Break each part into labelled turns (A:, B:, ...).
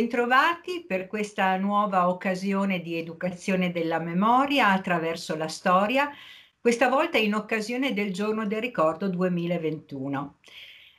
A: bentrovati per questa nuova occasione di educazione della memoria attraverso la storia, questa volta in occasione del giorno del ricordo 2021.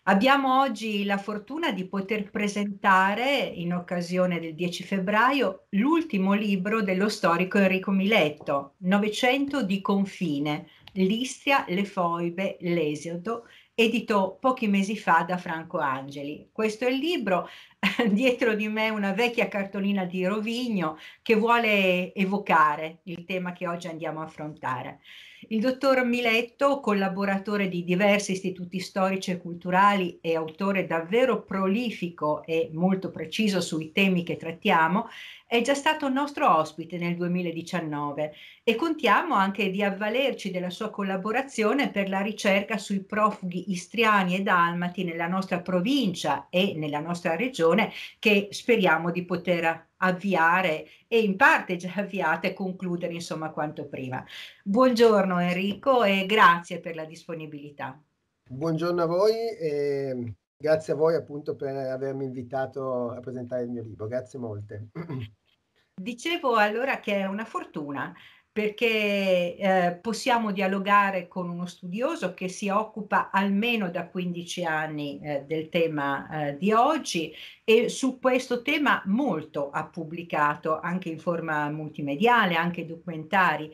A: Abbiamo oggi la fortuna di poter presentare, in occasione del 10 febbraio, l'ultimo libro dello storico Enrico Miletto, Novecento di confine, l'Istria, le foibe, l'esodo, edito pochi mesi fa da Franco Angeli. Questo è il libro, dietro di me una vecchia cartolina di Rovigno che vuole evocare il tema che oggi andiamo a affrontare. Il dottor Miletto, collaboratore di diversi istituti storici e culturali e autore davvero prolifico e molto preciso sui temi che trattiamo, è già stato nostro ospite nel 2019 e contiamo anche di avvalerci della sua collaborazione per la ricerca sui profughi istriani e dalmati nella nostra provincia e nella nostra regione che speriamo di poter avviare e in parte già avviata e concludere insomma quanto prima. Buongiorno Enrico e grazie per la disponibilità.
B: Buongiorno a voi e grazie a voi appunto per avermi invitato a presentare il mio libro, grazie molte.
A: Dicevo allora che è una fortuna perché eh, possiamo dialogare con uno studioso che si occupa almeno da 15 anni eh, del tema eh, di oggi e su questo tema molto ha pubblicato anche in forma multimediale, anche documentari.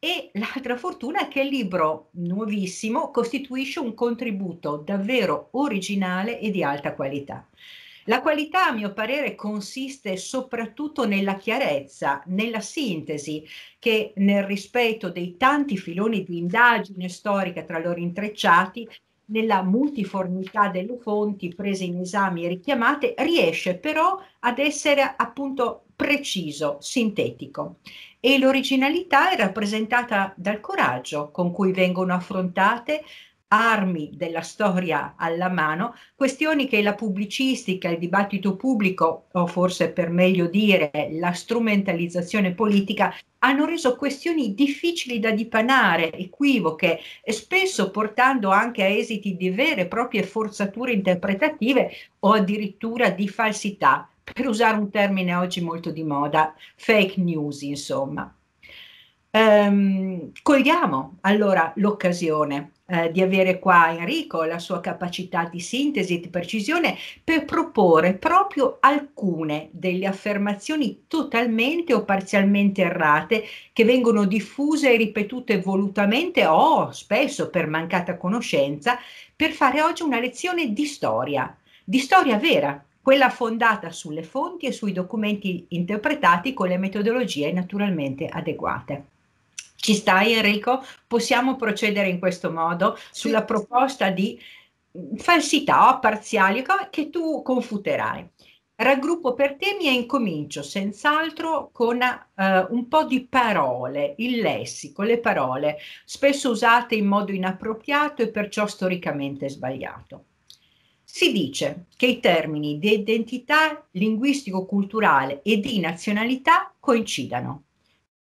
A: E l'altra fortuna è che il libro nuovissimo costituisce un contributo davvero originale e di alta qualità. La qualità, a mio parere, consiste soprattutto nella chiarezza, nella sintesi, che nel rispetto dei tanti filoni di indagine storica tra loro intrecciati, nella multiformità delle fonti prese in esame e richiamate, riesce però ad essere appunto preciso, sintetico. E l'originalità è rappresentata dal coraggio con cui vengono affrontate armi della storia alla mano, questioni che la pubblicistica, il dibattito pubblico, o forse per meglio dire la strumentalizzazione politica, hanno reso questioni difficili da dipanare, equivoche e spesso portando anche a esiti di vere e proprie forzature interpretative o addirittura di falsità, per usare un termine oggi molto di moda, fake news insomma. Ehm, cogliamo allora l'occasione eh, di avere qua Enrico, la sua capacità di sintesi e di precisione per proporre proprio alcune delle affermazioni totalmente o parzialmente errate che vengono diffuse e ripetute volutamente o spesso per mancata conoscenza per fare oggi una lezione di storia, di storia vera, quella fondata sulle fonti e sui documenti interpretati con le metodologie naturalmente adeguate. Ci stai Enrico? Possiamo procedere in questo modo sulla proposta di falsità o parziali che tu confuterai. Raggruppo per temi e incomincio senz'altro con uh, un po' di parole, il lessico, le parole, spesso usate in modo inappropriato e perciò storicamente sbagliato. Si dice che i termini di identità linguistico-culturale e di nazionalità coincidano.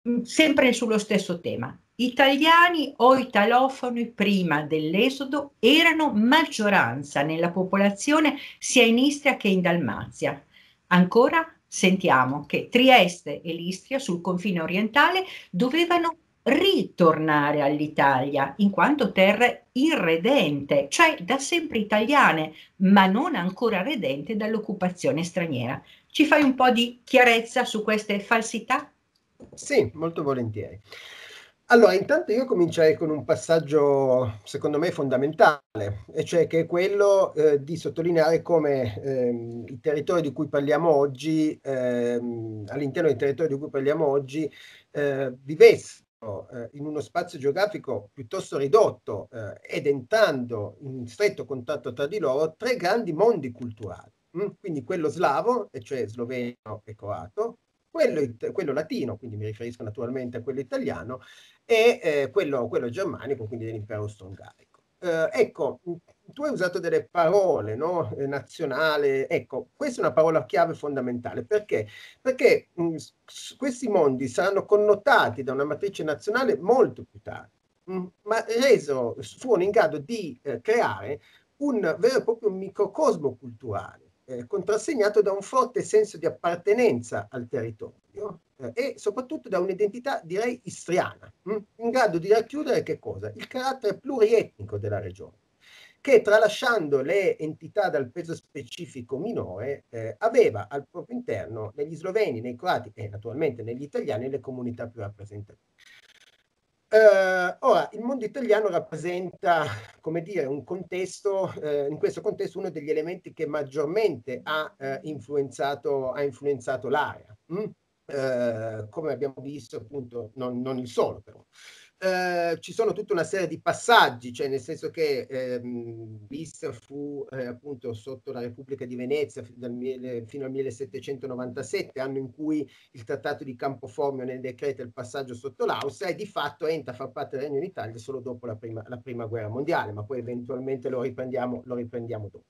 A: Mm, sempre sullo stesso tema. Italiani o italofoni prima dell'esodo erano maggioranza nella popolazione sia in Istria che in Dalmazia. Ancora sentiamo che Trieste e l'Istria sul confine orientale dovevano ritornare all'Italia in quanto terra irredente, cioè da sempre italiane, ma non ancora redente dall'occupazione straniera. Ci fai un po' di chiarezza su queste falsità?
B: Sì, molto volentieri. Allora, intanto io comincerei con un passaggio, secondo me, fondamentale, e cioè che è quello eh, di sottolineare come ehm, i territori di cui parliamo oggi, ehm, all'interno dei territori di cui parliamo oggi, eh, vivessero eh, in uno spazio geografico piuttosto ridotto eh, ed entrando in stretto contatto tra di loro tre grandi mondi culturali. Mm? Quindi quello slavo, e cioè sloveno e croato, quello, quello, latino, quindi mi riferisco naturalmente a quello italiano, e eh, quello, quello, germanico, quindi dell'impero austro-ungarico. Eh, ecco, tu hai usato delle parole, no? Eh, nazionale, ecco, questa è una parola chiave fondamentale, perché? Perché mh, questi mondi saranno connotati da una matrice nazionale molto più tardi, mh, ma reso, furono in grado di eh, creare un vero e proprio microcosmo culturale eh, contrassegnato da un forte senso di appartenenza al territorio eh, e soprattutto da un'identità, direi, istriana, mh? in grado di racchiudere che cosa? Il carattere plurietnico della regione che tralasciando le entità dal peso specifico minore, eh, aveva al proprio interno negli sloveni, nei croati e naturalmente negli italiani le comunità più rappresentative. Uh, ora, il mondo italiano rappresenta, come dire, un contesto, uh, in questo contesto uno degli elementi che maggiormente ha, uh, influenzato, ha influenzato l'area. Mm? come abbiamo visto, appunto, non, non il solo però. Eh, ci sono tutta una serie di passaggi, cioè nel senso che ehm, l'Istra fu eh, appunto sotto la Repubblica di Venezia dal, fino al 1797, anno in cui il Trattato di Campoformio ne decreta il passaggio sotto l'Austria e di fatto entra a far parte del Regno d'Italia solo dopo la prima, la prima, guerra mondiale, ma poi eventualmente lo riprendiamo, lo riprendiamo dopo.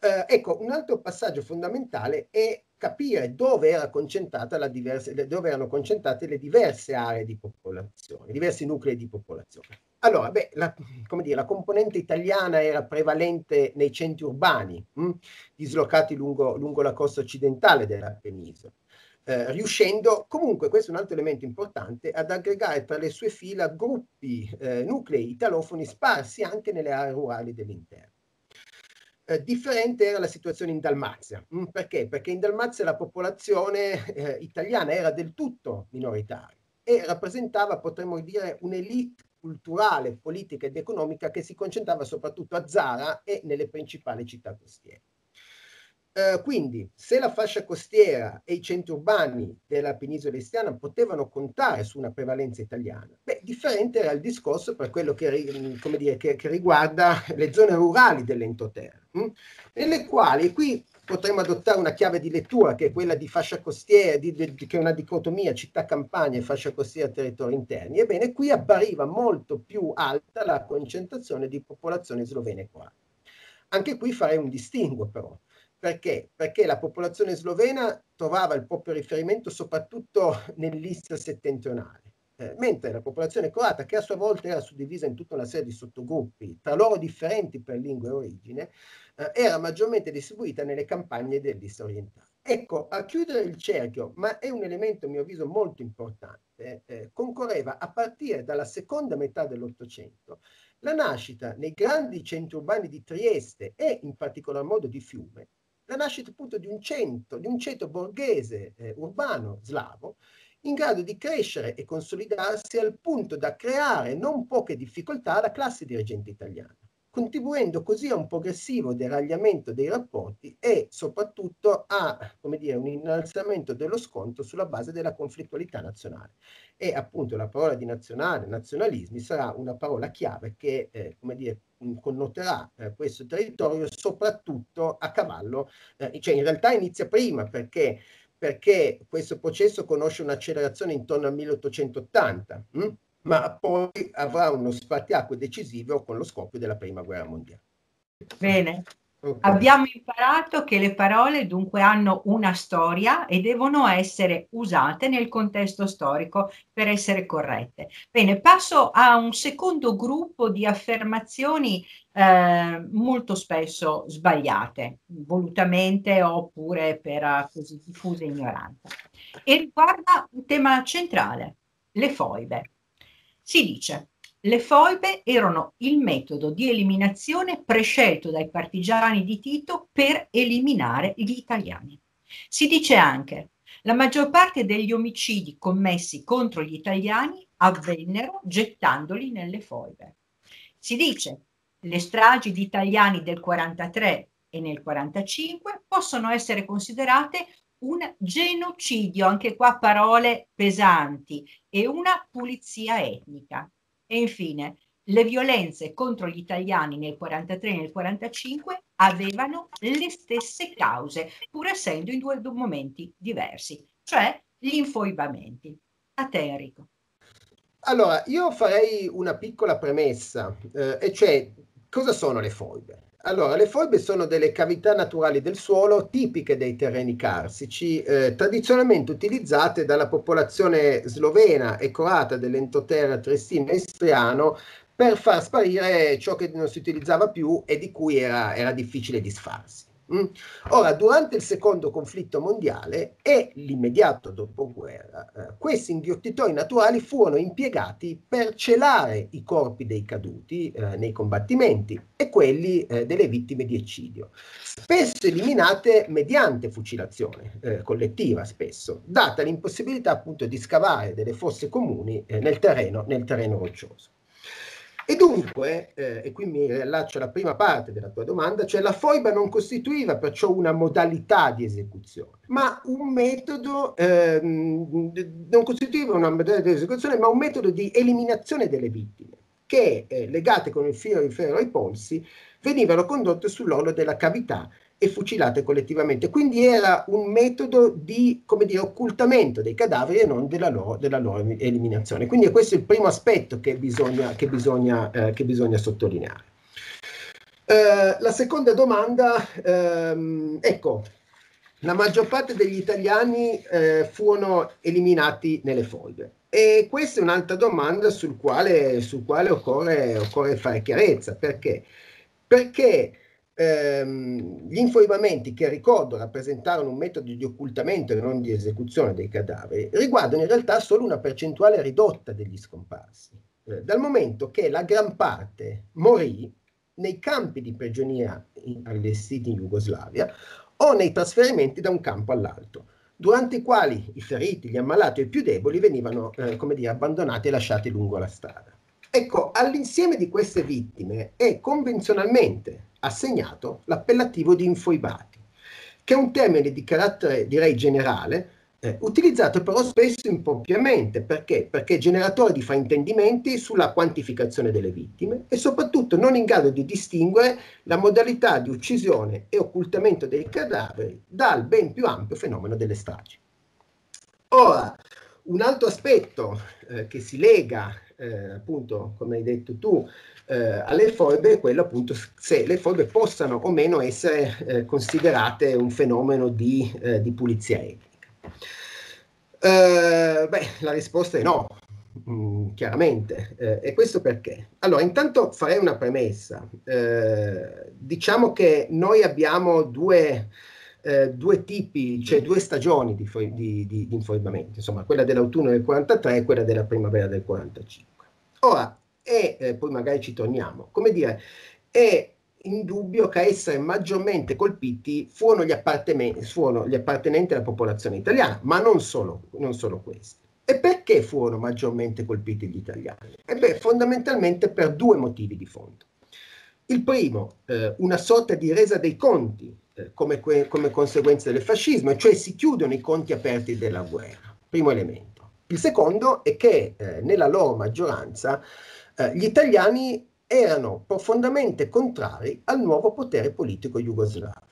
B: Eh, ecco, un altro passaggio fondamentale è capire dove, era diverse, dove erano concentrate le diverse aree di popolazione, diversi nuclei di popolazione. Allora, beh, la, come dire, la componente italiana era prevalente nei centri urbani, mh, hm, dislocati lungo, lungo, la costa occidentale della penisola, eh, riuscendo comunque, questo è un altro elemento importante, ad aggregare tra le sue fila gruppi, eh, nuclei italofoni sparsi anche nelle aree rurali dell'interno. Eh, differente era la situazione in Dalmazia. Mm, perché? Perché in Dalmazia la popolazione eh, italiana era del tutto minoritaria e rappresentava, potremmo dire, un'elite culturale, politica ed economica che si concentrava soprattutto a Zara e nelle principali città costiere. Eh, quindi, se la fascia costiera e i centri urbani della penisola istriana potevano contare su una prevalenza italiana, beh, differente era il discorso per quello che, dire, che, che riguarda le zone rurali dell'entroterra, hm? nelle quali qui potremmo adottare una chiave di lettura che è quella di fascia costiera, di, di, che è una dicotomia città-campagna e fascia costiera territori interni. Ebbene, qui appariva molto più alta la concentrazione di popolazione slovena e croata. Anche qui farei un distinguo però perché? Perché la popolazione slovena trovava il proprio riferimento soprattutto nell'Istria settentrionale, eh, mentre la popolazione croata, che a sua volta era suddivisa in tutta una serie di sottogruppi, tra loro differenti per lingua e origine, eh, era maggiormente distribuita nelle campagne dell'Istria orientale. Ecco, a chiudere il cerchio, ma è un elemento a mio avviso molto importante, eh, concorreva a partire dalla seconda metà dell'Ottocento la nascita nei grandi centri urbani di Trieste e in particolar modo di Fiume la nascita appunto di un centro, di un ceto borghese eh, urbano slavo in grado di crescere e consolidarsi al punto da creare non poche difficoltà alla classe dirigente italiana contribuendo così a un progressivo deragliamento dei rapporti e soprattutto a dire, un innalzamento dello scontro sulla base della conflittualità nazionale. E appunto la parola di nazionale, nazionalismi, sarà una parola chiave che eh, dire, connoterà eh, questo territorio soprattutto a cavallo, eh, cioè in realtà inizia prima perché, perché questo processo conosce un'accelerazione intorno al 1880. Hm? Ma poi avrà uno spartiacque decisivo con lo scoppio della prima guerra mondiale.
A: Bene, okay. abbiamo imparato che le parole dunque hanno una storia e devono essere usate nel contesto storico per essere corrette. Bene, passo a un secondo gruppo di affermazioni eh, molto spesso sbagliate, volutamente oppure per così diffusa ignoranza, e riguarda un tema centrale, le foibe. Si dice le foibe erano il metodo di eliminazione prescelto dai partigiani di Tito per eliminare gli italiani. Si dice anche la maggior parte degli omicidi commessi contro gli italiani avvennero gettandoli nelle foibe. Si dice le stragi di italiani del 43 e nel 45 possono essere considerate un genocidio, anche qua parole pesanti, e una pulizia etnica. E infine, le violenze contro gli italiani nel 43 e nel 45 avevano le stesse cause, pur essendo in due, due momenti diversi, cioè gli infoibamenti. A te Enrico.
B: Allora, io farei una piccola premessa, eh, e cioè cosa sono le foibe? Allora, le foibe sono delle cavità naturali del suolo tipiche dei terreni carsici, eh, tradizionalmente utilizzate dalla popolazione slovena e croata dell'entoterra trestino e istriano per far sparire ciò che non si utilizzava più e di cui era, era difficile disfarsi. Mm? Ora, durante il secondo conflitto mondiale e l'immediato dopoguerra, eh, questi inghiottitori naturali furono impiegati per celare i corpi dei caduti eh, nei combattimenti e quelli eh, delle vittime di eccidio, spesso eliminate mediante fucilazione eh, collettiva, spesso, data l'impossibilità appunto di scavare delle fosse comuni eh, nel terreno, nel terreno roccioso. E dunque, eh, e qui mi riallaccio alla prima parte della tua domanda, cioè la foiba non costituiva perciò una modalità di esecuzione, ma un metodo, ehm, non costituiva una modalità di esecuzione, ma un metodo di eliminazione delle vittime, che eh, legate con il filo di ferro ai polsi venivano condotte sull'orlo della cavità e fucilate collettivamente. Quindi era un metodo di come dire, occultamento dei cadaveri e non della loro, della loro eliminazione. Quindi questo è il primo aspetto che bisogna, che bisogna, eh, che bisogna sottolineare. Eh, la seconda domanda, ehm, ecco, la maggior parte degli italiani eh, furono eliminati nelle foglie. E questa è un'altra domanda sul quale, sul quale occorre, occorre fare chiarezza. Perché? Perché ehm, gli infoibamenti che ricordo rappresentarono un metodo di occultamento e non di esecuzione dei cadaveri riguardano in realtà solo una percentuale ridotta degli scomparsi, eh, dal momento che la gran parte morì nei campi di prigionia allestiti in Jugoslavia o nei trasferimenti da un campo all'altro, durante i quali i feriti, gli ammalati e i più deboli venivano, eh, come dire, abbandonati e lasciati lungo la strada. Ecco, all'insieme di queste vittime è convenzionalmente assegnato l'appellativo di infoibati, che è un termine di carattere, direi, generale, eh, utilizzato però spesso impropriamente. Perché? Perché generatore di fraintendimenti sulla quantificazione delle vittime e soprattutto non in grado di distinguere la modalità di uccisione e occultamento dei cadaveri dal ben più ampio fenomeno delle stragi. Ora, un altro aspetto eh, che si lega, eh, appunto, come hai detto tu, eh, alle foibe quello appunto se le foibe possano o meno essere eh, considerate un fenomeno di, eh, di pulizia etnica. Eh, beh, la risposta è no, mm, chiaramente. Eh, e questo perché? Allora, intanto farei una premessa. Eh, diciamo che noi abbiamo due, due tipi, cioè due stagioni di, di, di, di infoibamento, insomma, quella dell'autunno del 43 e quella della primavera del 45. Ora, e eh, poi magari ci torniamo. Come dire, è indubbio che a essere maggiormente colpiti furono gli, furono gli appartenenti alla popolazione italiana, ma non solo, non solo questi. E perché furono maggiormente colpiti gli italiani? E beh, fondamentalmente per due motivi di fondo. Il primo, eh, una sorta di resa dei conti come, come, conseguenza del fascismo, cioè si chiudono i conti aperti della guerra. Primo elemento. Il secondo è che eh, nella loro maggioranza eh, gli italiani erano profondamente contrari al nuovo potere politico jugoslavo.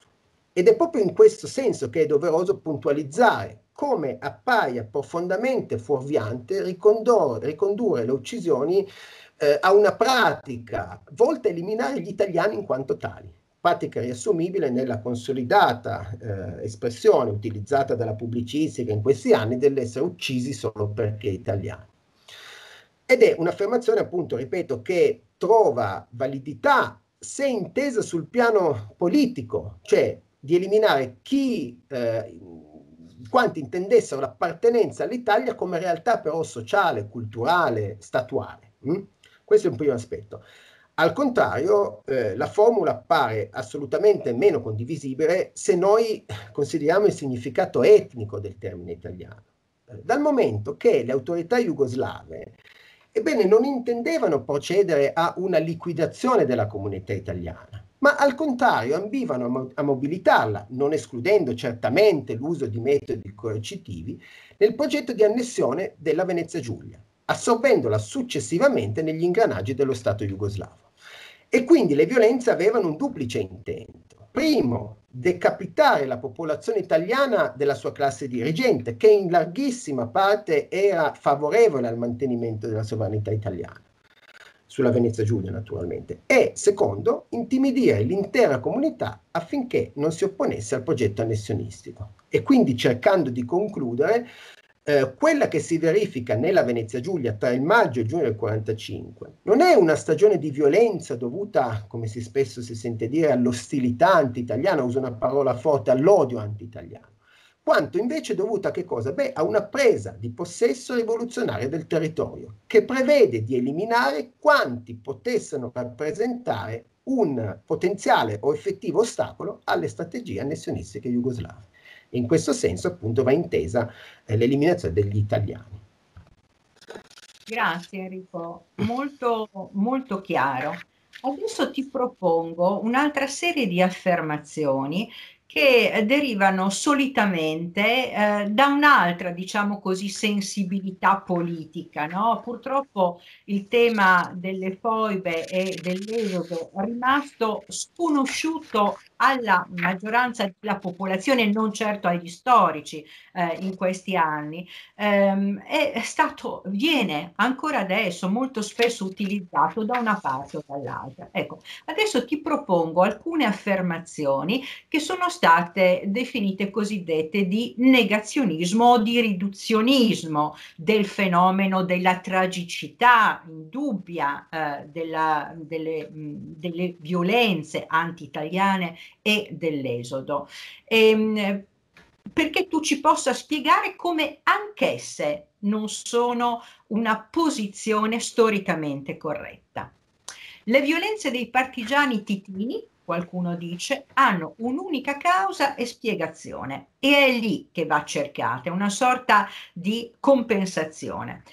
B: Ed è proprio in questo senso che è doveroso puntualizzare come appaia profondamente fuorviante ricondurre le uccisioni eh, a una pratica volta a eliminare gli italiani in quanto tali, pratica riassumibile nella consolidata eh, espressione utilizzata dalla pubblicistica in questi anni dell'essere uccisi solo perché italiani. Ed è un'affermazione, appunto, ripeto, che trova validità se intesa sul piano politico, cioè di eliminare chi, eh, quanti intendessero l'appartenenza all'Italia come realtà però sociale, culturale, statuale. Mm? Questo è un primo aspetto. Al contrario, eh, la formula appare assolutamente meno condivisibile se noi consideriamo il significato etnico del termine italiano. Eh, dal momento che le autorità jugoslave ebbene non intendevano procedere a una liquidazione della comunità italiana, ma al contrario ambivano a, mo- a mobilitarla, non escludendo certamente l'uso di metodi coercitivi, nel progetto di annessione della Venezia Giulia, assorbendola successivamente negli ingranaggi dello Stato jugoslavo. E quindi le violenze avevano un duplice intento. Primo, decapitare la popolazione italiana della sua classe dirigente, che in larghissima parte era favorevole al mantenimento della sovranità italiana, sulla Venezia Giulia naturalmente, e secondo, intimidire l'intera comunità affinché non si opponesse al progetto annessionistico e quindi cercando di concludere eh, quella che si verifica nella Venezia Giulia tra il maggio e il giugno del 45 non è una stagione di violenza dovuta, come si spesso si sente dire, all'ostilità anti-italiana, uso una parola forte, all'odio anti-italiano, quanto invece dovuta a che cosa? Beh, a una presa di possesso rivoluzionaria del territorio, che prevede di eliminare quanti potessero rappresentare un potenziale o effettivo ostacolo alle strategie annessionistiche jugoslave. In questo senso appunto va intesa eh, l'eliminazione degli italiani.
A: Grazie Enrico, molto, molto chiaro. Adesso ti propongo un'altra serie di affermazioni che derivano solitamente eh, da un'altra, diciamo così, sensibilità politica. No? Purtroppo il tema delle foibe e dell'esodo è rimasto sconosciuto alla maggioranza della popolazione, non certo agli storici eh, in questi anni, ehm, è stato, viene ancora adesso molto spesso utilizzato da una parte o dall'altra. Ecco, adesso ti propongo alcune affermazioni che sono state definite cosiddette di negazionismo o di riduzionismo del fenomeno della tragicità indubbia eh, della, delle, mh, delle violenze anti-italiane e dell'esodo. E, ehm, perché tu ci possa spiegare come anch'esse non sono una posizione storicamente corretta. Le violenze dei partigiani titini, qualcuno dice, hanno un'unica causa e spiegazione e è lì che va cercata, una sorta di compensazione.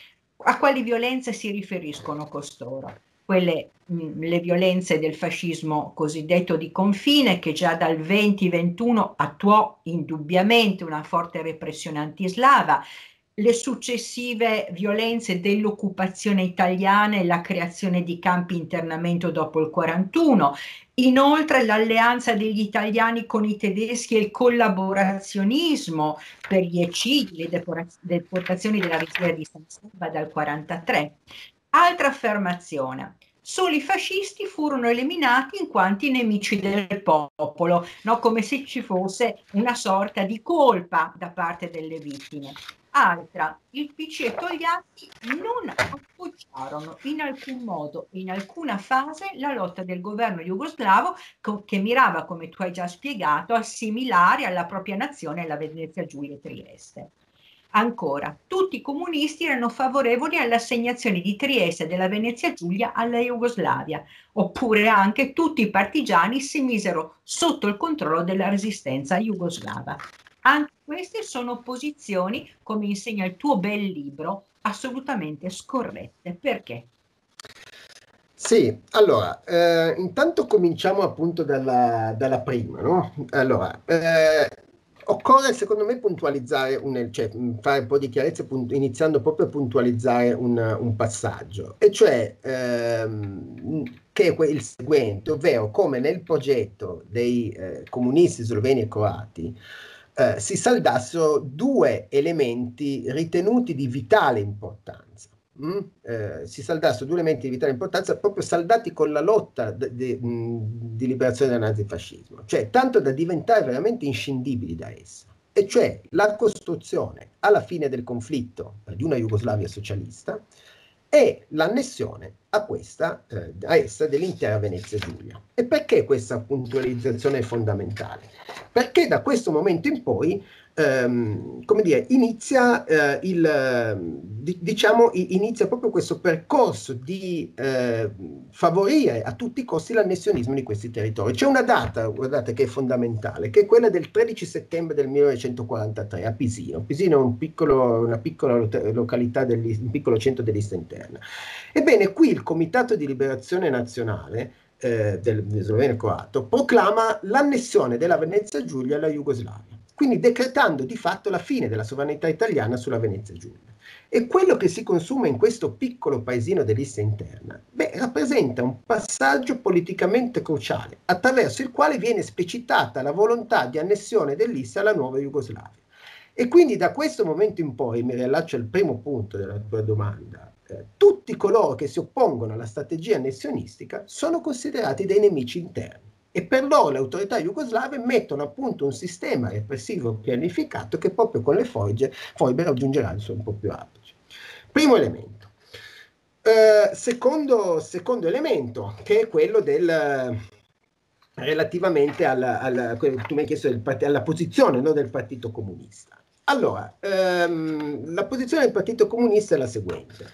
A: A quali violenze si riferiscono costoro? Quelle, mh, le violenze del fascismo cosiddetto di confine che già dal 20-21 attuò indubbiamente una forte repressione antislava, le successive violenze dell'occupazione italiana e la creazione di campi internamento dopo il 41, inoltre l'alleanza degli italiani con i tedeschi e il collaborazionismo per gli eccidi, le deportazioni della riserva di San Saba dal 43. Altra affermazione. Solo i fascisti furono eliminati in quanto nemici del popolo, no? come se ci fosse una sorta di colpa da parte delle vittime. Altra, il PC e Togliatti non appoggiarono in alcun modo, in alcuna fase, la lotta del governo jugoslavo che mirava, come tu hai già spiegato, assimilare alla propria nazione la Venezia Giulia e Trieste. Ancora, tutti i comunisti erano favorevoli all'assegnazione di Trieste e della Venezia Giulia alla Jugoslavia, oppure anche tutti i partigiani si misero sotto il controllo della resistenza jugoslava. Anche queste sono posizioni, come insegna il tuo bel libro, assolutamente scorrette. Perché?
B: Sì, allora, eh, intanto cominciamo appunto dalla, dalla prima, no? Allora, eh, Occorre secondo me puntualizzare, un, cioè fare un po' di chiarezza iniziando proprio a puntualizzare un, un passaggio, e cioè ehm, che è il seguente, ovvero come nel progetto dei eh, comunisti sloveni e croati eh, si saldassero due elementi ritenuti di vitale importanza mh, mm? eh, si saldassero due elementi di vitale importanza proprio saldati con la lotta de, mh, di liberazione dal nazifascismo, cioè tanto da diventare veramente inscindibili da essa, e cioè la costruzione alla fine del conflitto eh, di una Jugoslavia socialista e l'annessione a questa, eh, a essa dell'intera Venezia Giulia. E perché questa puntualizzazione è fondamentale? Perché da questo momento in poi ehm, come dire, inizia eh, il, di, diciamo, inizia proprio questo percorso di eh, favorire a tutti i costi l'annessionismo di questi territori. C'è una data, guardate, che è fondamentale, che è quella del 13 settembre del 1943 a Pisino. Pisino è un piccolo, una piccola località, un piccolo centro dell'Ista interna. Ebbene, qui il Comitato di Liberazione Nazionale eh, del sloveno croato proclama l'annessione della Venezia Giulia alla Jugoslavia quindi decretando di fatto la fine della sovranità italiana sulla Venezia Giulia. E quello che si consuma in questo piccolo paesino dell'Ista interna, beh, rappresenta un passaggio politicamente cruciale, attraverso il quale viene esplicitata la volontà di annessione dell'Ista alla nuova Jugoslavia. E quindi da questo momento in poi, mi riallaccio al primo punto della tua domanda, eh, tutti coloro che si oppongono alla strategia annessionistica sono considerati dei nemici interni E per loro le autorità jugoslave mettono appunto un sistema repressivo pianificato che proprio con le foglie, foibe raggiungerà il suo un po' più apice. Primo elemento. Eh, secondo, secondo, elemento, che è quello del relativamente alla, alla, del, alla posizione no, del Partito Comunista. Allora, ehm, la posizione del Partito Comunista è la seguente.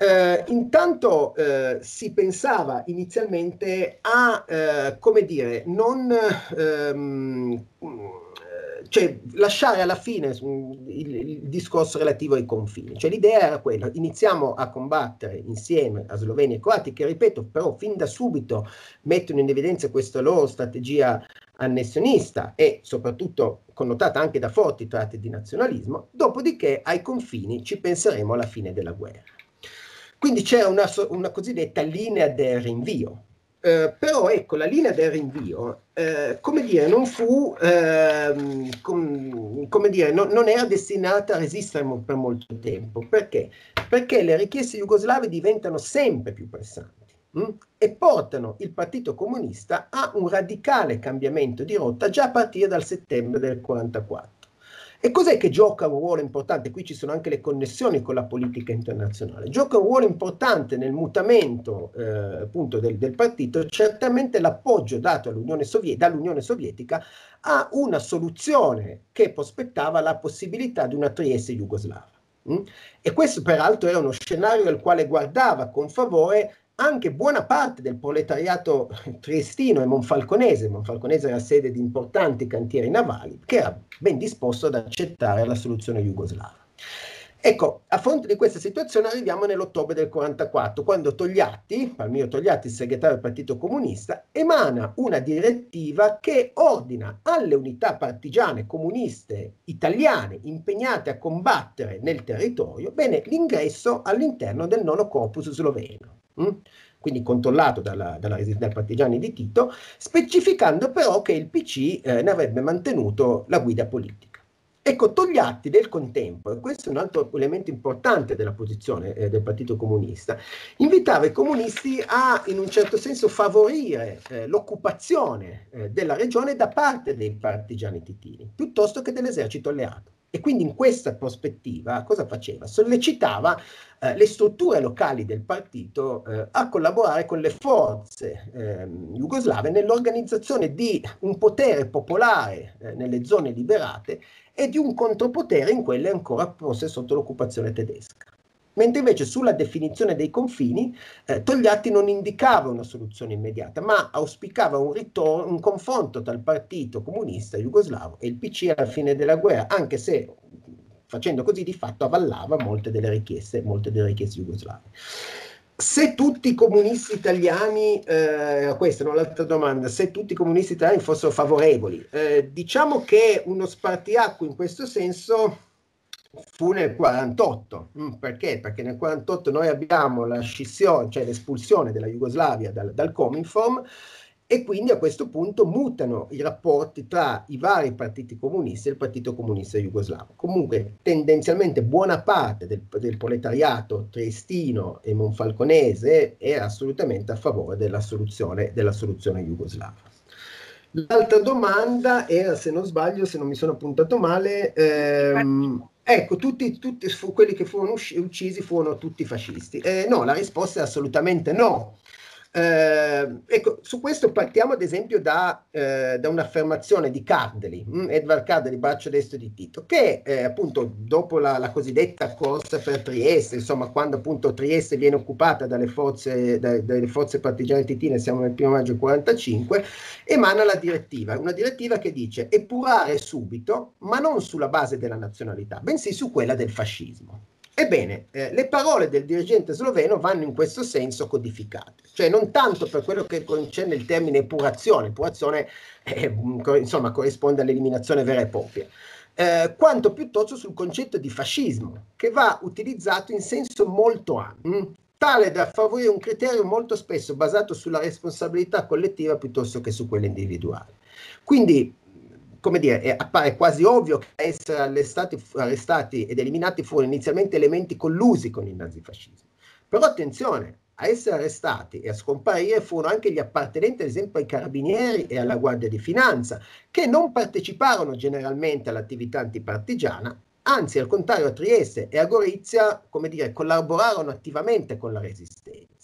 B: Eh, intanto eh, si pensava inizialmente a, eh, come dire, non ehm, cioè, lasciare alla fine il, il, discorso relativo ai confini. Cioè, l'idea era quella, iniziamo a combattere insieme a Slovenia e Croati, che ripeto, però fin da subito mettono in evidenza questa loro strategia annessionista e soprattutto connotata anche da forti tratti di nazionalismo, dopodiché ai confini ci penseremo alla fine della guerra. Quindi c'era una, una cosiddetta linea del rinvio, eh, però ecco, la linea del rinvio, eh, come dire, non fu, eh, com, come dire, no, non era destinata a resistere per molto tempo. Perché? Perché le richieste jugoslave diventano sempre più pressanti mh? Hm? e portano il Partito Comunista a un radicale cambiamento di rotta già a partire dal settembre del 1944. E cos'è che gioca un ruolo importante? Qui ci sono anche le connessioni con la politica internazionale. Gioca un ruolo importante nel mutamento eh, appunto del, del, partito, certamente l'appoggio dato Soviet- dall'Unione Sovietica a una soluzione che prospettava la possibilità di una Trieste jugoslava. Mm? E questo peraltro era uno scenario al quale guardava con favore anche buona parte del proletariato triestino e monfalconese, monfalconese era sede di importanti cantieri navali, che era ben disposto ad accettare la soluzione jugoslava. Ecco, a fronte di questa situazione arriviamo nell'ottobre del 1944, quando Togliatti, Palmiro Togliatti, il segretario del Partito Comunista, emana una direttiva che ordina alle unità partigiane comuniste italiane impegnate a combattere nel territorio, bene, l'ingresso all'interno del nono corpus sloveno. Mm? quindi controllato dalla, dalla, dai partigiani di Tito, specificando però che il PC eh, ne avrebbe mantenuto la guida politica. Ecco, Togliatti del contempo, e questo è un altro elemento importante della posizione eh, del Partito Comunista, invitava i comunisti a, in un certo senso, favorire eh, l'occupazione eh, della regione da parte dei partigiani titini, piuttosto che dell'esercito alleato. E quindi in questa prospettiva cosa faceva? Sollecitava eh, le strutture locali del partito eh, a collaborare con le forze eh, jugoslave nell'organizzazione di un potere popolare eh, nelle zone liberate e di un contropotere in quelle ancora poste sotto l'occupazione tedesca mentre invece sulla definizione dei confini eh, Togliatti non indicava una soluzione immediata, ma auspicava un, ritorno, un confronto tra il partito comunista jugoslavo e il PC alla fine della guerra, anche se facendo così di fatto avvallava molte delle richieste, molte delle richieste jugoslave. Se tutti i comunisti italiani, eh, questa è un'altra domanda, se tutti i comunisti italiani fossero favorevoli, eh, diciamo che uno spartiacque in questo senso fu nel 48. Mm, perché? Perché nel 48 noi abbiamo la scissione, cioè l'espulsione della Jugoslavia dal, dal Cominform e quindi a questo punto mutano i rapporti tra i vari partiti comunisti e il Partito Comunista Jugoslavo. Comunque tendenzialmente buona parte del, del proletariato triestino e monfalconese era assolutamente a favore della soluzione, della soluzione jugoslava. L'altra domanda era, se non sbaglio, se non mi sono appuntato male, ehm, Ecco, tutti, tutti quelli che furono uccisi furono tutti fascisti. Eh, no, la risposta è assolutamente no. Eh, ecco, su questo partiamo ad esempio da, eh, da un'affermazione di Cardeli, mh, mm, Edward Cardeli, braccio destro di Tito, che eh, appunto dopo la, la, cosiddetta corsa per Trieste, insomma quando appunto Trieste viene occupata dalle forze, da, dalle forze partigiane titine, siamo nel primo maggio 45, emana la direttiva, una direttiva che dice epurare subito, ma non sulla base della nazionalità, bensì su quella del fascismo. Ebbene, eh, le parole del dirigente sloveno vanno in questo senso codificate, cioè non tanto per quello che concerne il termine epurazione, epurazione eh, insomma corrisponde all'eliminazione vera e propria, eh, quanto piuttosto sul concetto di fascismo, che va utilizzato in senso molto ampio, tale da favorire un criterio molto spesso basato sulla responsabilità collettiva piuttosto che su quella individuale. Quindi come dire, appare quasi ovvio che essere arrestati, arrestati ed eliminati furono inizialmente elementi collusi con il nazifascismo. Però attenzione, a essere arrestati e a scomparire furono anche gli appartenenti, ad esempio, ai carabinieri e alla Guardia di Finanza, che non parteciparono generalmente all'attività antipartigiana, anzi, al contrario, a Trieste e a Gorizia, come dire, collaborarono attivamente con la resistenza.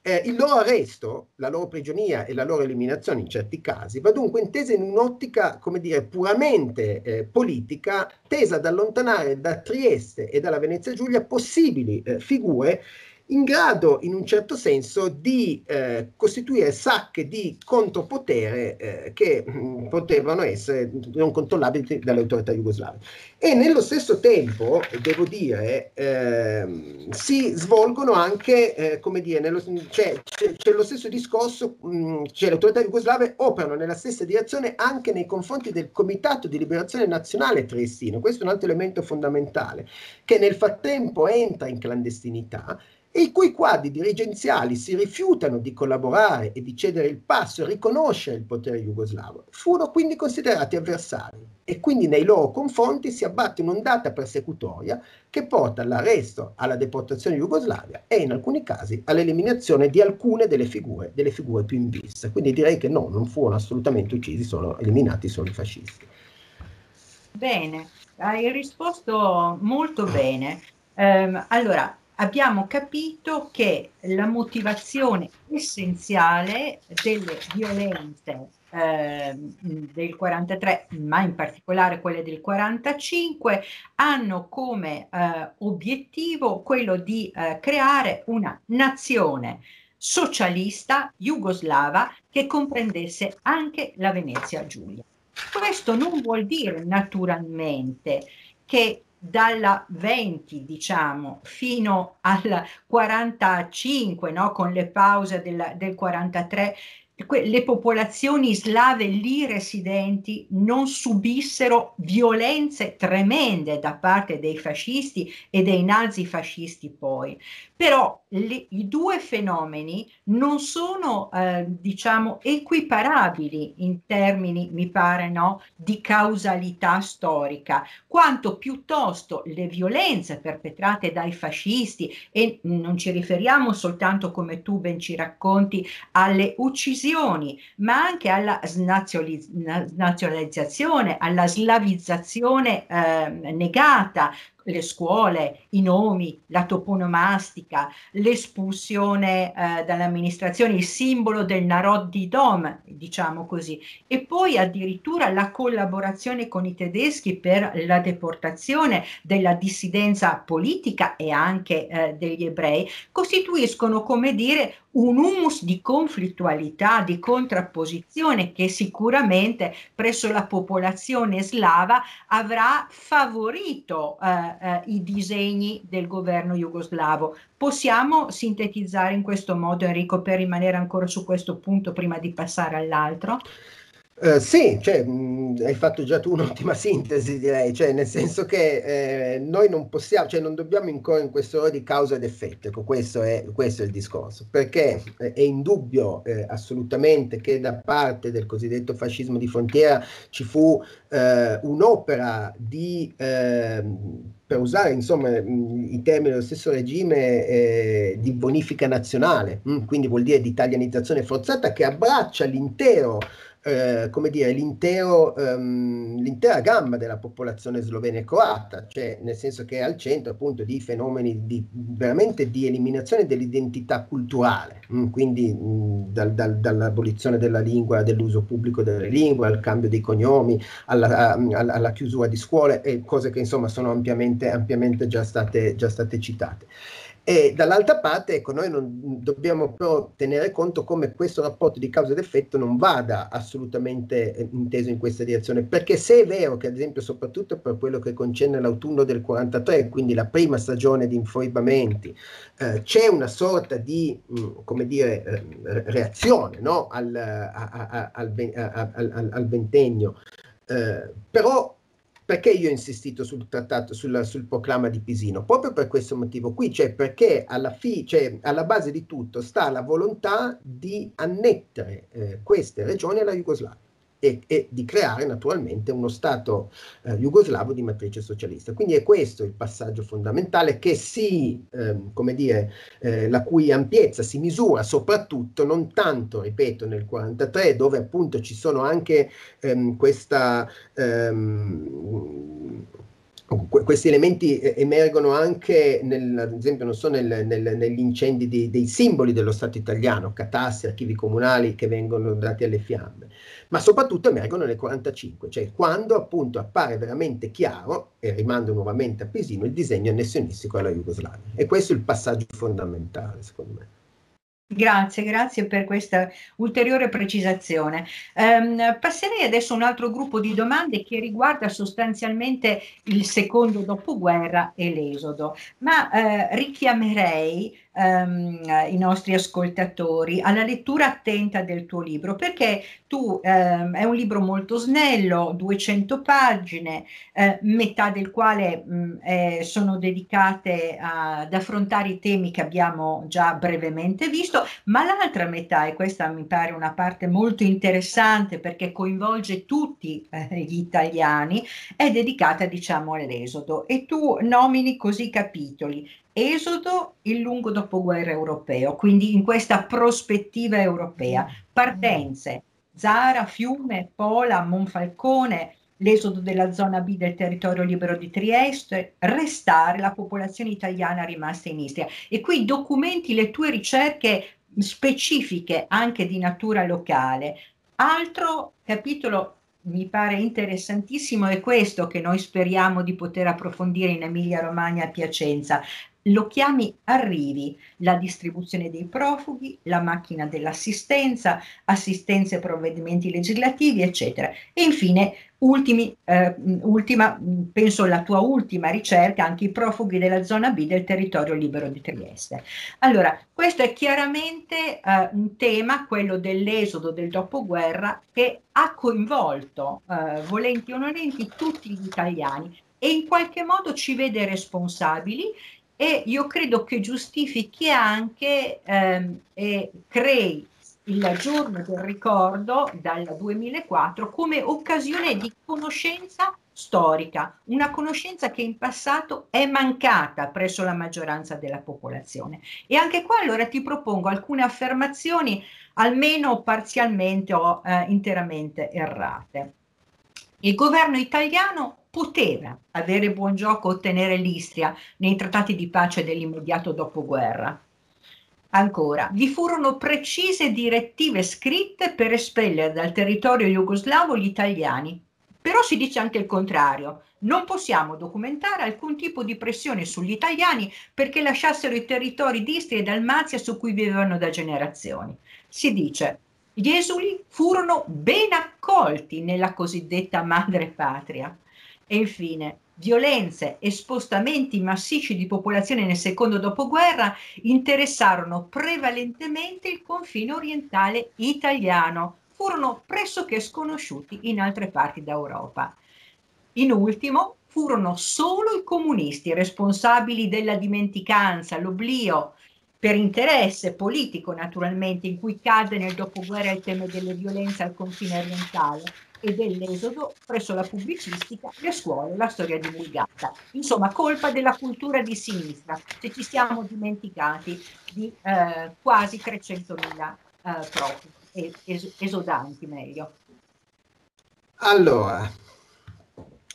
B: Eh, il loro arresto, la loro prigionia e la loro eliminazione in certi casi va dunque intesa in un'ottica, come dire, puramente eh, politica, tesa ad allontanare da Trieste e dalla Venezia Giulia possibili eh, figure in grado in un certo senso di eh, costituire sacche di contropotere eh, che mh, mm, potevano essere non controllabili dalle autorità jugoslave. E nello stesso tempo, devo dire, eh, si svolgono anche, eh, come dire, nello, c'è, c'è, c'è, lo stesso discorso, mh, mm, cioè le autorità jugoslave operano nella stessa direzione anche nei confronti del Comitato di Liberazione Nazionale Triestino. Questo è un altro elemento fondamentale, che nel frattempo entra in clandestinità i cui quadri dirigenziali si rifiutano di collaborare e di cedere il passo e riconoscere il potere jugoslavo, furono quindi considerati avversari e quindi nei loro confronti si abbatte un'ondata persecutoria che porta all'arresto, alla deportazione Jugoslavia e in alcuni casi all'eliminazione di alcune delle figure, delle figure più in vista. Quindi direi che no, non furono assolutamente uccisi, sono eliminati solo i fascisti.
A: Bene, hai risposto molto bene. Um, allora, abbiamo capito che la motivazione essenziale delle violenze eh, del 43, ma in particolare quelle del 45, hanno come eh, obiettivo quello di eh, creare una nazione socialista jugoslava che comprendesse anche la Venezia Giulia. Questo non vuol dire naturalmente che dalla 20 diciamo fino al 45 no? con le pause del, del 43 le popolazioni slave lì residenti non subissero violenze tremende da parte dei fascisti e dei nazifascisti poi. Però le, i due fenomeni non sono, eh, diciamo, equiparabili in termini, mi pare, no, di causalità storica, quanto piuttosto le violenze perpetrate dai fascisti, e non ci riferiamo soltanto, come tu ben ci racconti, alle uccisioni, ma anche alla snazionalizzazione, alla slavizzazione eh, negata, le scuole, i nomi, la toponomastica, l'espulsione eh, dall'amministrazione, il simbolo del Narod di Dom, diciamo così, e poi addirittura la collaborazione con i tedeschi per la deportazione della dissidenza politica e anche eh, degli ebrei, costituiscono, come dire, un humus di conflittualità, di contrapposizione che sicuramente presso la popolazione slava avrà favorito eh, eh, i disegni del governo jugoslavo. Possiamo sintetizzare in questo modo, Enrico, per rimanere ancora su questo punto prima di passare all'altro?
B: Uh, sì, cioè, mh, hai fatto già tu un'ottima sintesi, direi, cioè, nel senso che eh, noi non possiamo, cioè, non dobbiamo incorrere in questo ore di causa ed effetto, ecco, questo è, questo è il discorso, perché eh, è indubbio eh, assolutamente che da parte del cosiddetto fascismo di frontiera ci fu eh, un'opera di ehm, per usare insomma i termini dello stesso regime eh, di bonifica nazionale, mh, quindi vuol dire di italianizzazione forzata che abbraccia l'intero eh, come dire, l'intero, um, l'intera gamma della popolazione slovena e croata, cioè nel senso che è al centro appunto di fenomeni di, veramente di eliminazione dell'identità culturale, mh, mm, quindi mh, mm, dal, dal, dall'abolizione della lingua, dell'uso pubblico delle lingue, al cambio dei cognomi, alla, alla, alla chiusura di scuole, e cose che insomma sono ampiamente, ampiamente già, state, già state citate. E dall'altra parte, ecco, noi non, dobbiamo però tenere conto come questo rapporto di causa ed effetto non vada assolutamente eh, inteso in questa direzione, perché se è vero che, ad esempio, soprattutto per quello che concerne l'autunno del 43, quindi la prima stagione di infoibamenti, eh, c'è una sorta di, mh, mm, come dire, reazione no? al, a, a, al, al, al, ventennio, eh, però perché io ho insistito sul trattato, sul, sul, proclama di Pisino? Proprio per questo motivo qui, cioè perché alla, fi, cioè alla base di tutto sta la volontà di annettere eh, queste regioni alla Jugoslavia. E, e, di creare naturalmente uno Stato eh, jugoslavo di matrice socialista. Quindi è questo il passaggio fondamentale che si, ehm, come dire, eh, la cui ampiezza si misura soprattutto non tanto, ripeto, nel 1943 dove appunto ci sono anche ehm, questa... Ehm, questi elementi eh, emergono anche, nel, ad esempio, so, nel, nel, negli incendi di, dei simboli dello Stato italiano, catassi, archivi comunali che vengono dati alle fiamme, ma soprattutto emergono nel 1945, cioè quando appunto appare veramente chiaro, e rimando nuovamente a Pisino, il disegno annessionistico alla Jugoslavia. E questo è il passaggio fondamentale, secondo me.
A: Grazie, grazie per questa ulteriore precisazione. Um, passerei adesso a un altro gruppo di domande che riguarda sostanzialmente il secondo dopoguerra e l'esodo, ma uh, richiamerei um, i nostri ascoltatori alla lettura attenta del tuo libro, perché tu um, è un libro molto snello, 200 pagine, eh, metà del quale mh, eh, sono dedicate a, ad affrontare i temi che abbiamo già brevemente visto, ma l'altra metà, e questa mi pare una parte molto interessante perché coinvolge tutti eh, gli italiani, è dedicata diciamo all'esodo. E tu nomini così capitoli esodo il lungo dopoguerra europeo, quindi in questa prospettiva europea, partenze, Zara, Fiume, Pola, Monfalcone, l'esodo della zona B del territorio libero di Trieste, restare la popolazione italiana rimasta in Istria. E qui documenti le tue ricerche specifiche anche di natura locale. Altro capitolo mi pare interessantissimo è questo che noi speriamo di poter approfondire in Emilia Romagna a Piacenza, lo chiami arrivi, la distribuzione dei profughi, la macchina dell'assistenza, assistenza e provvedimenti legislativi, eccetera. E infine, ultimi, eh, ultima, penso la tua ultima ricerca, anche i profughi della zona B del territorio libero di Trieste. Allora, questo è chiaramente eh, un tema, quello dell'esodo del dopoguerra, che ha coinvolto, eh, volenti o nolenti, tutti gli italiani e in qualche modo ci vede responsabili e io credo che giustifichi anche ehm, e crei il giorno del ricordo dal 2004 come occasione di conoscenza storica, una conoscenza che in passato è mancata presso la maggioranza della popolazione. E anche qua allora ti propongo alcune affermazioni almeno parzialmente o eh, interamente errate. Il governo italiano poteva avere buon gioco ottenere l'Istria nei trattati di pace dell'immediato dopoguerra. Ancora, vi furono precise direttive scritte per espellere dal territorio jugoslavo gli italiani. Però si dice anche il contrario. Non possiamo documentare alcun tipo di pressione sugli italiani perché lasciassero i territori di Istria e Dalmazia su cui vivevano da generazioni. Si dice, gli esuli furono ben accolti nella cosiddetta madre patria. E infine, violenze e spostamenti massicci di popolazione nel secondo dopoguerra interessarono prevalentemente il confine orientale italiano, furono pressoché sconosciuti in altre parti d'Europa. In ultimo, furono solo i comunisti responsabili della dimenticanza, l'oblio, per interesse politico naturalmente, in cui cade nel dopoguerra il tema delle violenze al confine orientale, e dell'esodo presso la pubblicistica, le scuole, la storia divulgata. Insomma, colpa della cultura di sinistra, se ci siamo dimenticati di eh, quasi 300.000 eh, profughi, es- esodanti meglio.
B: Allora,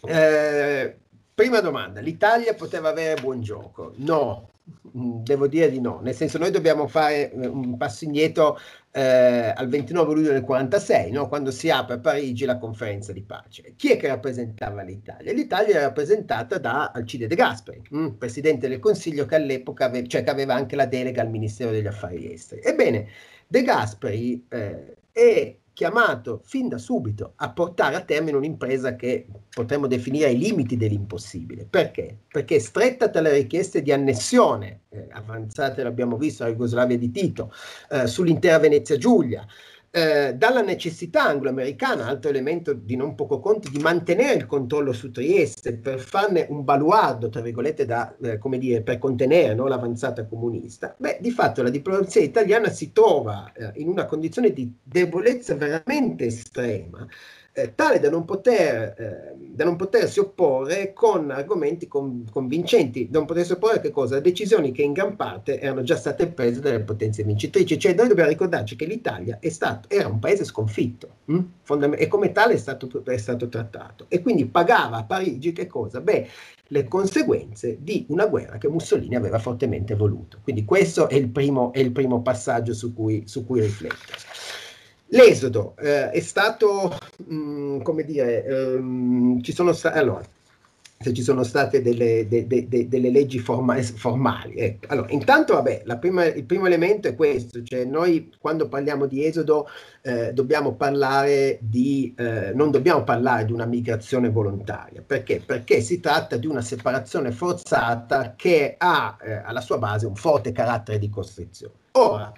B: eh, prima domanda, l'Italia poteva avere buon gioco? No, devo dire di no, nel senso noi dobbiamo fare eh, un passo indietro eh, al 29 luglio del 46, no? quando si apre a Parigi la conferenza di pace. Chi è che rappresentava l'Italia? L'Italia era rappresentata da Alcide De Gasperi, mh, mm, presidente del Consiglio che all'epoca ave- cioè che aveva anche la delega al Ministero degli Affari Esteri. Ebbene, De Gasperi eh, è chiamato fin da subito a portare a termine un'impresa che potremmo definire ai limiti dell'impossibile. Perché? Perché stretta tra le richieste di annessione, eh, avanzate l'abbiamo visto alla Jugoslavia di Tito, eh, sull'intera Venezia Giulia, eh, dalla necessità anglo-americana, altro elemento di non poco conto, di mantenere il controllo su Trieste per farne un baluardo, tra virgolette, da, eh, come dire, per contenere no, l'avanzata comunista, beh, di fatto la diplomazia italiana si trova eh, in una condizione di debolezza veramente estrema eh, tale da non, poter, eh, da non potersi opporre con argomenti con, convincenti, non potersi opporre che cosa? decisioni che in gran parte erano già state prese dalle potenze vincitrici, cioè noi dobbiamo ricordarci che l'Italia stato, era un paese sconfitto hm? e come tale è stato, è stato trattato e quindi pagava a Parigi che cosa? Beh, le conseguenze di una guerra che Mussolini aveva fortemente voluto. Quindi questo è il primo, è il primo passaggio su cui, su cui riflettere. L'esodo eh, è stato, mh, mm, come dire, ehm, ci sono state, allora, se ci sono state delle, de, de, de, delle leggi forma, formali. Ecco. Allora, intanto, vabbè, prima, il primo elemento è questo, cioè noi quando parliamo di esodo eh, dobbiamo parlare di, eh, non dobbiamo parlare di una migrazione volontaria, perché? Perché si tratta di una separazione forzata che ha eh, alla sua base un forte carattere di costrizione. Ora,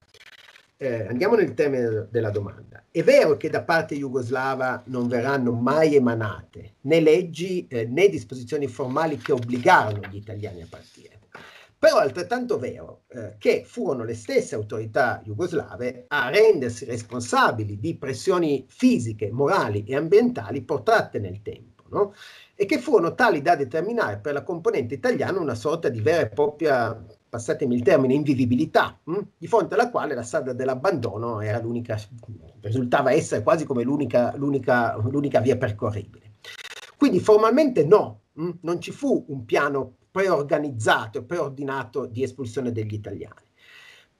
B: eh, andiamo nel tema della domanda. È vero che da parte jugoslava non verranno mai emanate né leggi eh, né disposizioni formali che obbligarono gli italiani a partire. Però è altrettanto vero eh, che furono le stesse autorità jugoslave a rendersi responsabili di pressioni fisiche, morali e ambientali portate nel tempo, no? e che furono tali da determinare per la componente italiana una sorta di vera e propria passatemi il termine, invivibilità, mh? Hm? di fronte alla quale la strada dell'abbandono risultava essere quasi come l'unica, l'unica, l'unica via percorribile. Quindi formalmente no, mh? Hm? non ci fu un piano preorganizzato e preordinato di espulsione degli italiani.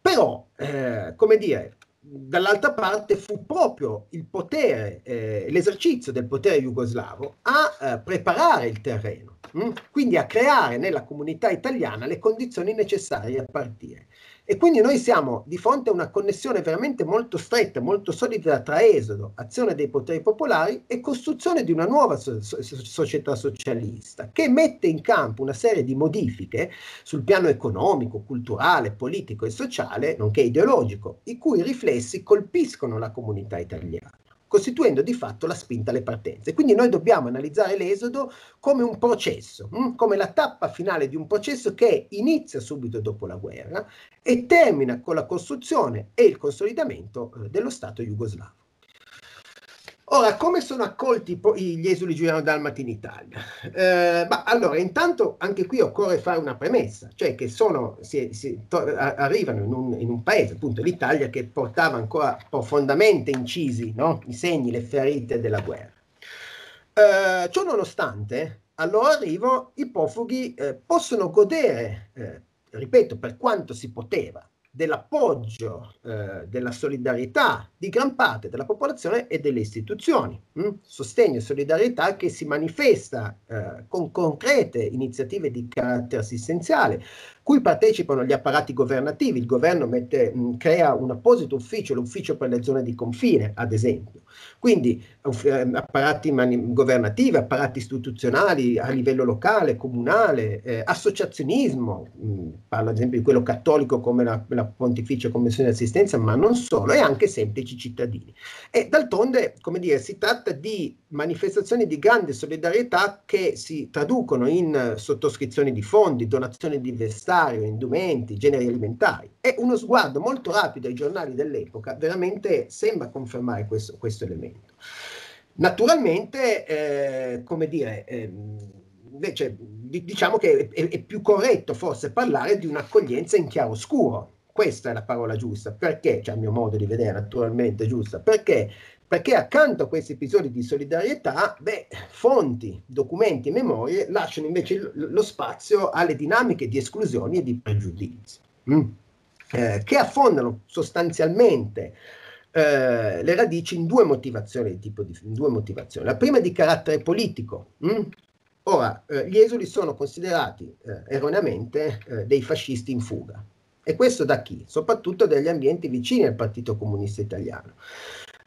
B: Però, eh, come dire, dall'altra parte fu proprio il potere, eh, l'esercizio del potere jugoslavo a eh, preparare il terreno Mm? quindi a creare nella comunità italiana le condizioni necessarie a partire. E quindi noi siamo di fronte a una connessione veramente molto stretta, molto solida tra esodo, azione dei poteri popolari e costruzione di una nuova so- so- società socialista che mette in campo una serie di modifiche sul piano economico, culturale, politico e sociale, nonché ideologico, i cui riflessi colpiscono la comunità italiana costituendo di fatto la spinta alle partenze. Quindi noi dobbiamo analizzare l'esodo come un processo, hm? come la tappa finale di un processo che inizia subito dopo la guerra e termina con la costruzione e il consolidamento eh, dello Stato jugoslavo. Ora, come sono accolti gli esuli giuliano-dalmati in Italia? Eh, bah, allora, intanto anche qui occorre fare una premessa, cioè che sono, si, si, arrivano in un, in un, paese, appunto l'Italia, che portava ancora profondamente incisi no? i segni, le ferite della guerra. Eh, ciò nonostante, al loro arrivo i profughi eh, possono godere, eh, ripeto, per quanto si poteva, dell'appoggio, eh, della solidarietà di gran parte della popolazione e delle istituzioni. Hm? Sostegno e solidarietà che si manifesta eh, con concrete iniziative di carattere assistenziale, cui partecipano gli apparati governativi. Il governo mette, mh, crea un apposito ufficio, l'ufficio per le zone di confine, ad esempio. Quindi eh, apparati mani- governativi, apparati istituzionali a livello locale, comunale, eh, associazionismo, mh, parlo ad esempio di quello cattolico come la, la Pontificia Commissione di Assistenza, ma non solo, e anche semplici cittadini. E d'altronde, come dire, si tratta di manifestazioni di grande solidarietà che si traducono in sottoscrizioni di fondi, donazioni di vestario, indumenti, generi alimentari. E uno sguardo molto rapido ai giornali dell'epoca veramente sembra confermare questo, questo elemento. Naturalmente, eh, come dire, eh, invece diciamo che è, è più corretto forse parlare di un'accoglienza in chiaroscuro, questa è la parola giusta. Perché? Cioè, a mio modo di vedere, naturalmente giusta. Perché? Perché accanto a questi episodi di solidarietà, beh, fonti, documenti, memorie lasciano invece lo spazio alle dinamiche di esclusioni e di pregiudizi, mm? eh, che affondano sostanzialmente eh, le radici in due motivazioni, tipo di, due motivazioni. La prima è di carattere politico. Mm? Ora, eh, gli esuli sono considerati eh, erroneamente eh, dei fascisti in fuga. E questo da chi? Soprattutto dagli ambienti vicini al Partito Comunista Italiano.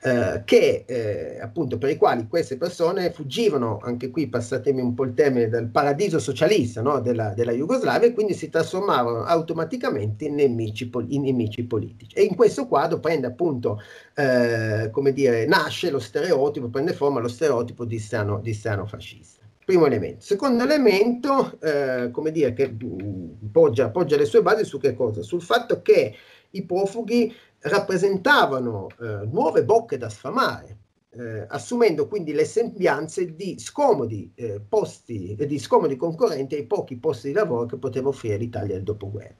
B: eh, che eh, appunto per i quali queste persone fuggivano, anche qui passatemi un po' il termine, dal paradiso socialista no? della, della, Jugoslavia e quindi si trasformavano automaticamente in nemici, in nemici politici. E in questo quadro prende appunto, eh, come dire, nasce lo stereotipo, prende forma lo stereotipo di strano, di strano fascista. Primo elemento. Secondo elemento, eh, come dire, che mh, poggia, poggia le sue basi su che cosa? Sul fatto che i profughi rappresentavano eh, nuove bocche da sfamare, eh, assumendo quindi le sembianze di scomodi eh, posti e di scomodi concorrenti ai pochi posti di lavoro che poteva offrire l'Italia del dopoguerra.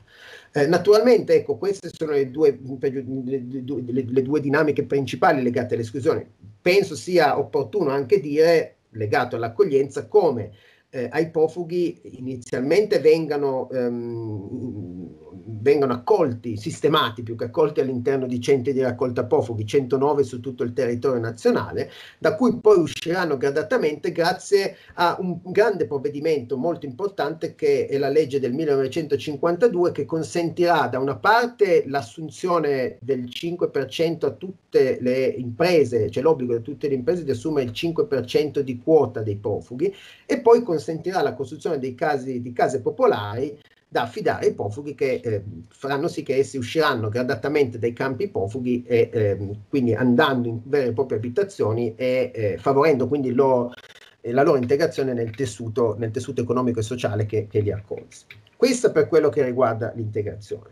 B: Eh, naturalmente, ecco, queste sono le due, le, le, le due dinamiche principali legate all'esclusione. Penso sia opportuno anche dire, legato all'accoglienza, come eh, ai profughi inizialmente vengano, ehm, vengano accolti, sistemati più che accolti all'interno di centri di raccolta profughi, 109 su tutto il territorio nazionale, da cui poi usciranno gradatamente grazie a un grande provvedimento molto importante che è la legge del 1952 che consentirà da una parte l'assunzione del 5% a tutte le imprese, cioè l'obbligo di tutte le imprese di assumere il 5% di quota dei profughi e poi consentirà la costruzione dei casi, di case popolari da affidare ai profughi che eh, faranno sì che essi usciranno gradatamente dai campi profughi e eh, quindi andando in vere e proprie abitazioni e eh, favorendo quindi loro, eh, la loro integrazione nel tessuto, nel tessuto economico e sociale che, che li accolse. Questo per quello che riguarda l'integrazione.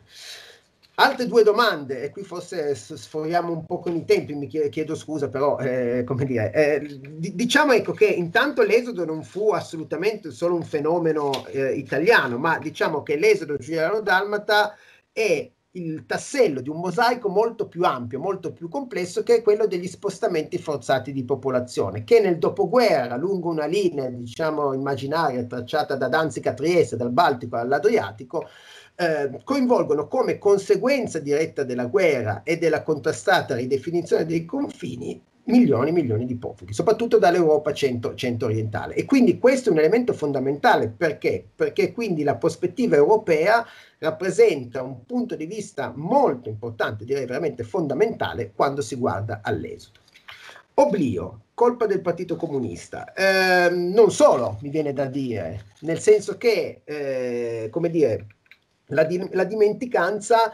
B: Altre due domande, e qui forse sforiamo un po' con i tempi, mi chiedo scusa, però, eh, come dire, eh, diciamo ecco che intanto l'esodo non fu assolutamente solo un fenomeno eh, italiano, ma diciamo che l'esodo giuliano-dalmata è il tassello di un mosaico molto più ampio, molto più complesso, che è quello degli spostamenti forzati di popolazione, che nel dopoguerra, lungo una linea, diciamo, immaginaria tracciata da Danzica a Trieste, dal Baltico all'Adriatico, eh, coinvolgono come conseguenza diretta della guerra e della contrastata ridefinizione dei confini milioni e milioni di profughi, soprattutto dall'Europa centro, orientale E quindi questo è un elemento fondamentale perché? Perché quindi la prospettiva europea rappresenta un punto di vista molto importante, direi veramente fondamentale, quando si guarda all'esodo. Oblio, colpa del Partito Comunista. Eh, non solo, mi viene da dire, nel senso che, eh, come dire, la, di, la dimenticanza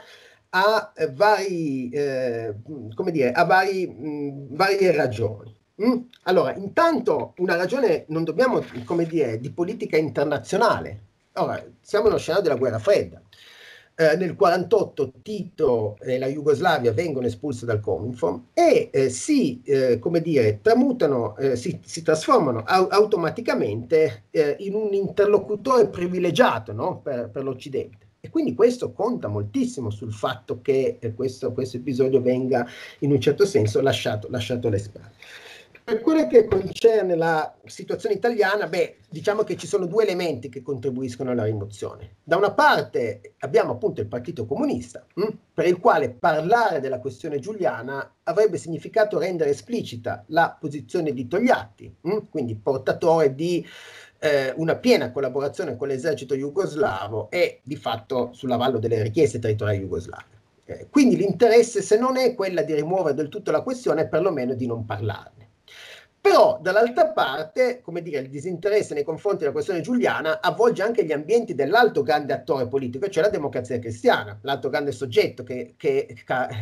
B: ha vari, eh, dire, ha vari, mh, varie ragioni. Mm? Allora, intanto una ragione, non dobbiamo, come dire, di politica internazionale. Ora, siamo nello scenario della guerra fredda. Eh, nel 48 Tito e la Jugoslavia vengono espulsi dal Cominform e eh, si, eh, come dire, tramutano, eh, si, si trasformano au- automaticamente eh, in un interlocutore privilegiato no? per, per l'Occidente. E quindi questo conta moltissimo sul fatto che eh, questo, questo, episodio venga in un certo senso lasciato, lasciato alle spalle. Per quello che concerne la situazione italiana, beh, diciamo che ci sono due elementi che contribuiscono alla rimozione. Da una parte abbiamo appunto il Partito Comunista, mh, hm, per il quale parlare della questione giuliana avrebbe significato rendere esplicita la posizione di Togliatti, mh, hm, quindi portatore di eh, una piena collaborazione con l'esercito jugoslavo e di fatto sull'avallo delle richieste territoriali jugoslave. Eh, quindi l'interesse, se non è quella di rimuovere del tutto la questione, è perlomeno di non parlarne. Però dall'altra parte, come dire, il disinteresse nei confronti della questione giuliana avvolge anche gli ambienti dell'altro grande attore politico, cioè la democrazia cristiana, l'altro grande soggetto che, che,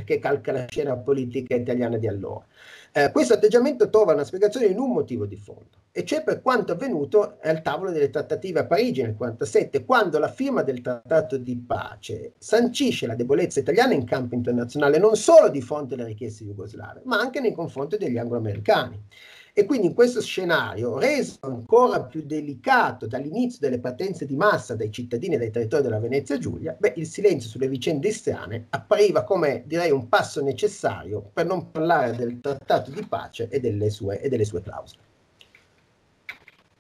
B: che calca la scena politica italiana di allora. Eh, questo atteggiamento trova una spiegazione in un motivo di fondo, e cioè per quanto avvenuto al tavolo delle trattative a Parigi nel 1947, quando la firma del trattato di pace sancisce la debolezza italiana in campo internazionale non solo di fronte alle richieste jugoslave, ma anche nei confronti degli anglo-americani. E quindi in questo scenario, reso ancora più delicato dall'inizio delle partenze di massa dai cittadini e dai territori della Venezia Giulia, beh, il silenzio sulle vicende istriane appariva come, direi, un passo necessario per non parlare del trattato di pace e delle sue, e delle sue clausole.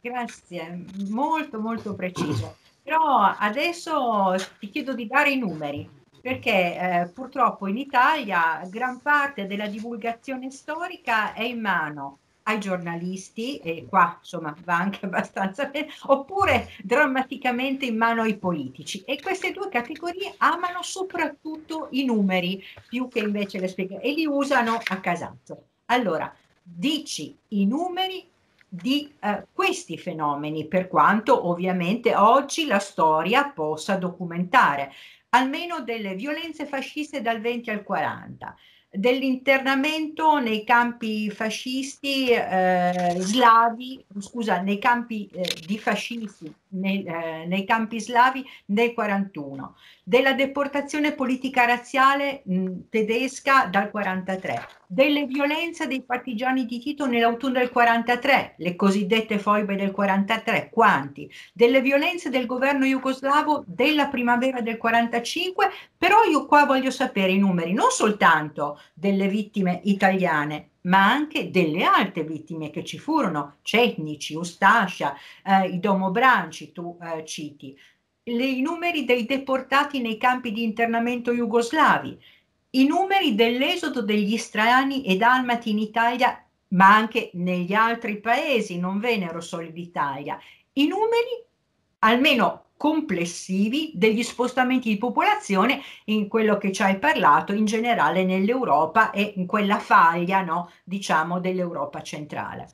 A: Grazie, molto molto preciso. Però adesso ti chiedo di dare i numeri, perché eh, purtroppo in Italia gran parte della divulgazione storica è in mano ai giornalisti, e qua insomma va anche abbastanza bene, oppure drammaticamente in mano ai politici. E queste due categorie amano soprattutto i numeri più che invece le spiegazioni e li usano a casazzo. Allora, dici i numeri di eh, questi fenomeni, per quanto ovviamente oggi la storia possa documentare almeno delle violenze fasciste dal 20 al 40, dell'internamento nei campi fascisti eh, slavi, scusa, nei campi eh, di fascisti, nei, eh, nei, campi slavi nel 41, della deportazione politica razziale mh, tedesca dal 43, delle violenze dei partigiani di Tito nell'autunno del 43, le cosiddette foibe del 43, quanti? Delle violenze del governo jugoslavo della primavera del 45, però io qua voglio sapere i numeri non soltanto delle vittime italiane, ma anche delle altre vittime che ci furono, Cetnici, Ustascia, eh, i domobranci, tu eh, citi, le, i numeri dei deportati nei campi di internamento jugoslavi, i numeri dell'esodo degli strani e dalmati in Italia, ma anche negli altri paesi, non vennero solo d'Italia, i numeri almeno complessivi degli spostamenti di popolazione in quello che ci hai parlato in generale nell'Europa e in quella faglia, no, diciamo, dell'Europa centrale.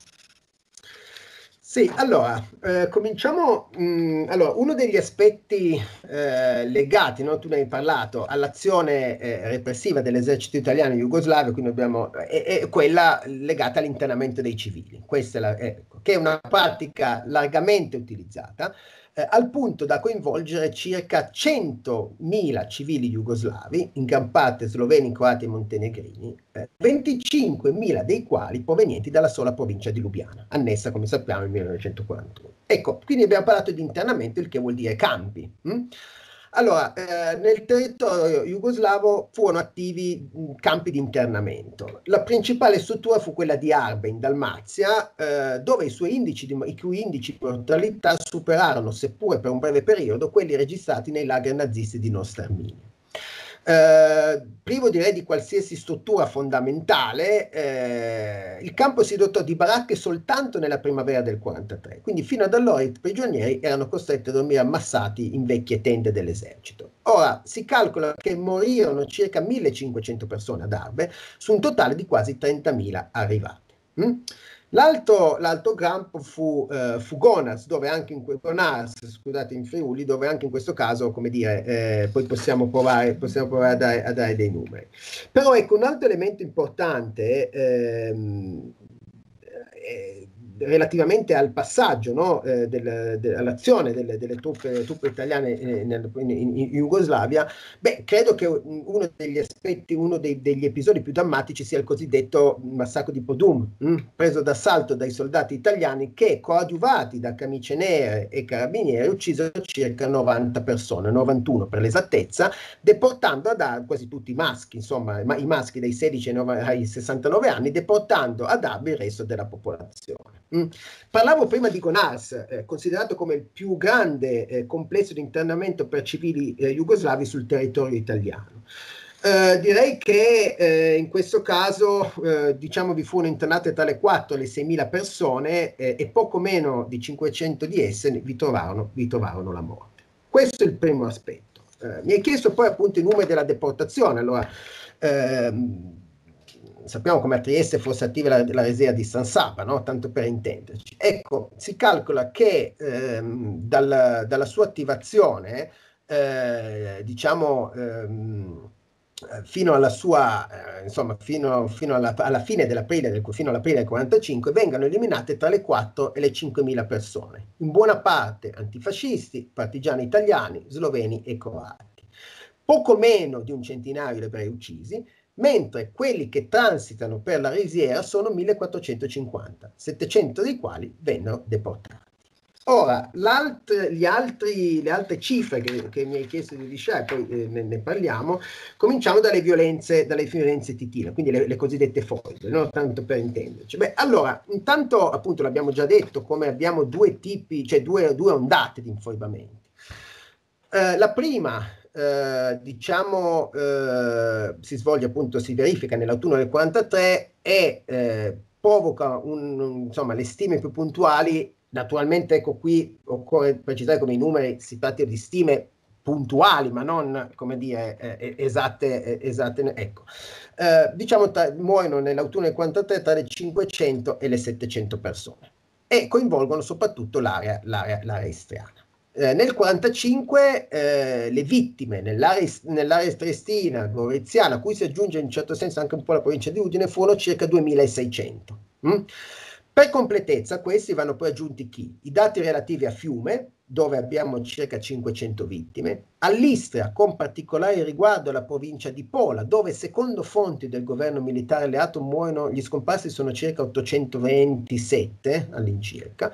B: Sì, allora, eh, cominciamo. Mh, mm, allora, uno degli aspetti eh, legati, no, tu ne hai parlato, all'azione eh, repressiva dell'esercito italiano in Jugoslavia, quindi abbiamo, è, è, quella legata all'internamento dei civili, Questa è la, ecco, che è una pratica largamente utilizzata eh, al punto da coinvolgere circa 100.000 civili jugoslavi, in gran parte sloveni, croati e montenegrini, eh, 25.000 dei quali provenienti dalla sola provincia di Lubiana, annessa come sappiamo nel 1941. Ecco, quindi abbiamo parlato di internamento, il che vuol dire campi. Hm? Allora, eh, nel territorio jugoslavo furono attivi mh, campi di internamento. La principale struttura fu quella di Arbe, in Dalmazia, eh, dove i, suoi indici di, i cui indici di mortalità superarono, seppure per un breve periodo, quelli registrati nei lager nazisti di Nosterminio. Eh, privo direi di qualsiasi struttura fondamentale, eh, il campo si dotò di baracche soltanto nella primavera del 43, quindi fino ad allora i prigionieri erano costretti a dormire ammassati in vecchie tende dell'esercito. Ora si calcola che morirono circa 1500 persone ad Arbe su un totale di quasi 30.000 arrivati. Mm? L'altro, l'altro campo fu, eh, fu Gonas, dove anche in, Gonas, scusate, in Friuli, dove anche in questo caso, come dire, eh, poi possiamo provare, possiamo provare a, dare, a, dare, dei numeri. Però ecco, un altro elemento importante ehm, eh, relativamente al passaggio, no, eh, del, de, all'azione delle, delle truppe, truppe, italiane eh, nel, in, in, Jugoslavia, beh, credo che uno degli aspetti, uno dei, degli episodi più drammatici sia il cosiddetto massacro di Podum, mh, hm, preso d'assalto dai soldati italiani che, coadiuvati da camicie nere e carabinieri, uccisero circa 90 persone, 91 per l'esattezza, deportando ad Arbi, quasi tutti i maschi, insomma, i maschi dai 16 ai 69 anni, deportando ad Arbi il resto della popolazione. Mm. Parlavo prima di Gonars, eh, considerato come il più grande eh, complesso di internamento per civili eh, jugoslavi sul territorio italiano. Eh, direi che eh, in questo caso eh, diciamo vi furono internate tra le 4 e le 6 mila persone e poco meno di 500 di esse vi trovarono, vi trovarono la morte. Questo è il primo aspetto. mi hai chiesto poi appunto i numeri della deportazione. Allora, ehm, sappiamo come a Trieste fosse attiva la, la resea di San Saba, no? tanto per intenderci. Ecco, si calcola che ehm, dal, dalla sua attivazione, eh, diciamo, ehm, fino alla sua, eh, insomma, fino, fino alla, alla, fine dell'aprile, del, fino all'aprile del 45, vengano eliminate tra le 4 e le 5.000 persone, in buona parte antifascisti, partigiani italiani, sloveni e croati. Poco meno di un centinaio di ebrei uccisi, mentre quelli che transitano per la risiera sono 1450, 700 dei quali vennero deportati. Ora, altri, le altre cifre che, che, mi hai chiesto di lisciare, poi eh, ne, ne, parliamo, cominciamo dalle violenze, dalle violenze titine, quindi le, le cosiddette foibe, no? tanto per intenderci. Beh, allora, intanto, appunto, l'abbiamo già detto, come abbiamo due tipi, cioè due, due ondate di infoibamenti. Eh, la prima eh, diciamo, eh, si svolge appunto, si verifica nell'autunno del 43 e eh, provoca un, insomma, le stime più puntuali. Naturalmente, ecco qui occorre precisare come i numeri si tratta di stime puntuali, ma non, come dire, eh, esatte, esatte. Ecco, eh, diciamo, tra, muoiono nell'autunno del 43 tra le 500 e le 700 persone e coinvolgono soprattutto l'area, l'area, l'area istriana. Eh, nel 1945 eh, le vittime nell'area, nell'area triestina, goriziana, a cui si aggiunge in certo senso anche un po' la provincia di Udine, furono circa 2600. Mm? Per completezza, questi vanno poi aggiunti chi? I dati relativi a Fiume, dove abbiamo circa 500 vittime, all'Istria, con particolare riguardo alla provincia di Pola, dove secondo fonti del governo militare alleato muoiono, gli scomparsi sono circa 827 all'incirca,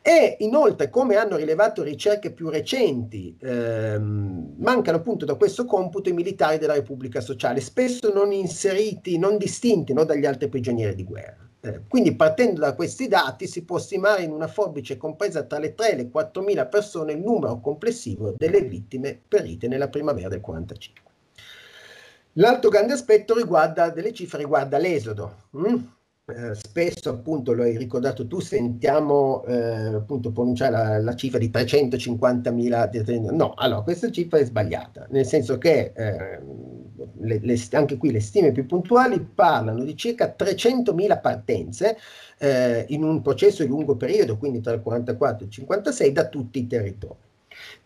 B: e inoltre, come hanno rilevato ricerche più recenti, ehm, mancano appunto da questo computo i militari della Repubblica Sociale, spesso non inseriti, non distinti no, dagli altri prigionieri di guerra. Eh, quindi partendo da questi dati si può stimare in una forbice compresa tra le 3 e le 4 mila persone il numero complessivo delle vittime perite nella primavera del 45. L'altro grande aspetto riguarda delle cifre riguarda l'esodo. Mm? Eh, spesso appunto lo hai ricordato tu sentiamo eh, appunto pronunciare la, la, cifra di 350.000 no allora questa cifra è sbagliata nel senso che eh, le, le, anche qui le stime più puntuali parlano di circa 300.000 partenze eh, in un processo di lungo periodo quindi tra il 44 e il 56 da tutti i territori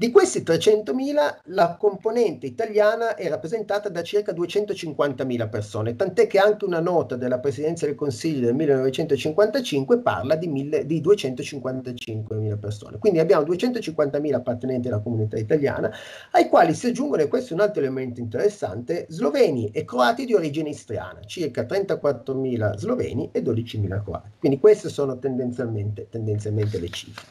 B: di questi 300.000 la componente italiana è rappresentata da circa 250.000 persone, tant'è che anche una nota della Presidenza del Consiglio del 1955 parla di, mille, di 255.000 persone. Quindi abbiamo 250.000 appartenenti alla comunità italiana, ai quali si aggiungono, e questo è un altro elemento interessante, sloveni e croati di origine istriana, circa 34.000 sloveni e 12.000 croati. Quindi queste sono tendenzialmente, tendenzialmente le cifre.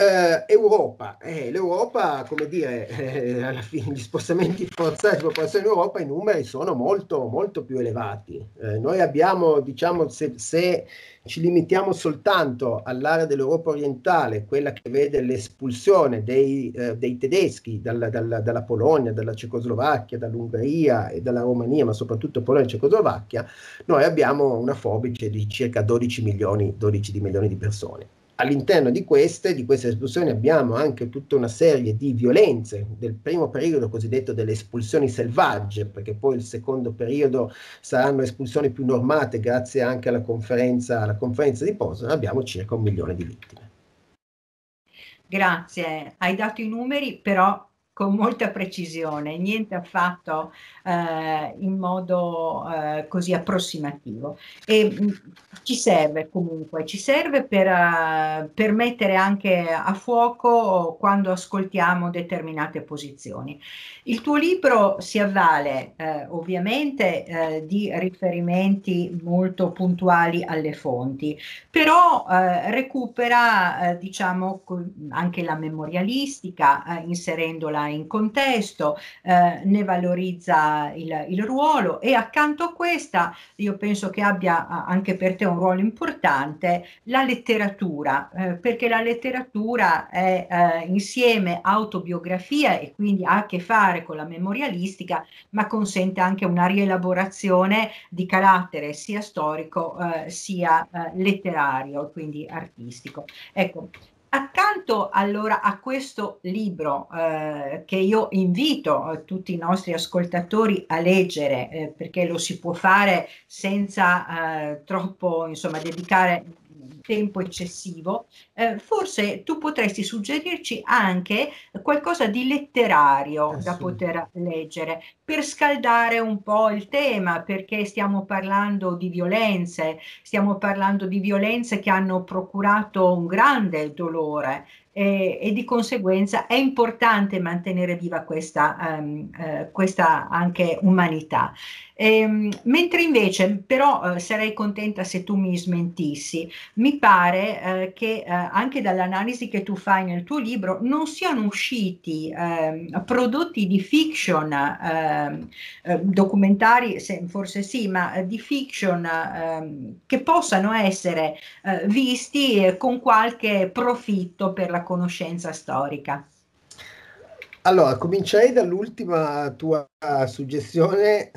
B: Uh, Europa, eh, l'Europa, come dire, eh, alla fine gli spostamenti forzati di popolazione in Europa, i numeri sono molto, molto più elevati. Eh, noi abbiamo, diciamo, se, se, ci limitiamo soltanto all'area dell'Europa orientale, quella che vede l'espulsione dei, eh, dei tedeschi dalla, dalla, dalla, Polonia, dalla Cecoslovacchia, dall'Ungheria e dalla Romania, ma soprattutto Polonia e Cecoslovacchia, noi abbiamo una forbice di circa 12 milioni, 12 milioni di persone all'interno di queste, di queste espulsioni abbiamo anche tutta una serie di violenze del primo periodo cosiddetto delle espulsioni selvagge, perché poi il secondo periodo saranno espulsioni più normate grazie anche alla conferenza, alla conferenza di Potsdam, abbiamo circa un milione di vittime.
A: Grazie, hai dato i numeri, però con molta precisione, niente affatto eh, in modo eh, così approssimativo. E mh, mm, ci serve comunque, ci serve per, uh, per, mettere anche a fuoco quando ascoltiamo determinate posizioni. Il tuo libro si avvale eh, ovviamente eh, di riferimenti molto puntuali alle fonti, però eh, recupera diciamo anche la memorialistica inserendola in contesto, eh, ne valorizza il, il, ruolo e accanto a questa io penso che abbia anche per te un ruolo importante la letteratura, eh, perché la letteratura è eh, insieme autobiografia e quindi ha a che fare con la memorialistica, ma consente anche una rielaborazione di carattere sia storico eh, sia eh, letterario, quindi artistico. Ecco, Accanto allora a questo libro eh, che io invito eh, tutti i nostri ascoltatori a leggere eh, perché lo si può fare senza eh, troppo insomma dedicare tempo eccessivo, eh, forse tu potresti suggerirci anche qualcosa di letterario eh, da poter leggere per scaldare un po' il tema, perché stiamo parlando di violenze, stiamo parlando di violenze che hanno procurato un grande dolore e, e, di conseguenza è importante mantenere viva questa, um, uh, questa anche umanità. Ehm, mentre invece, però, eh, sarei contenta se tu mi smentissi. Mi pare eh, che eh, anche dall'analisi che tu fai nel tuo libro non siano usciti ehm, prodotti di fiction, ehm, eh, documentari, se, forse sì, ma di fiction che possano essere eh, visti con qualche profitto per la conoscenza storica.
B: Allora, comincerei dall'ultima tua suggestione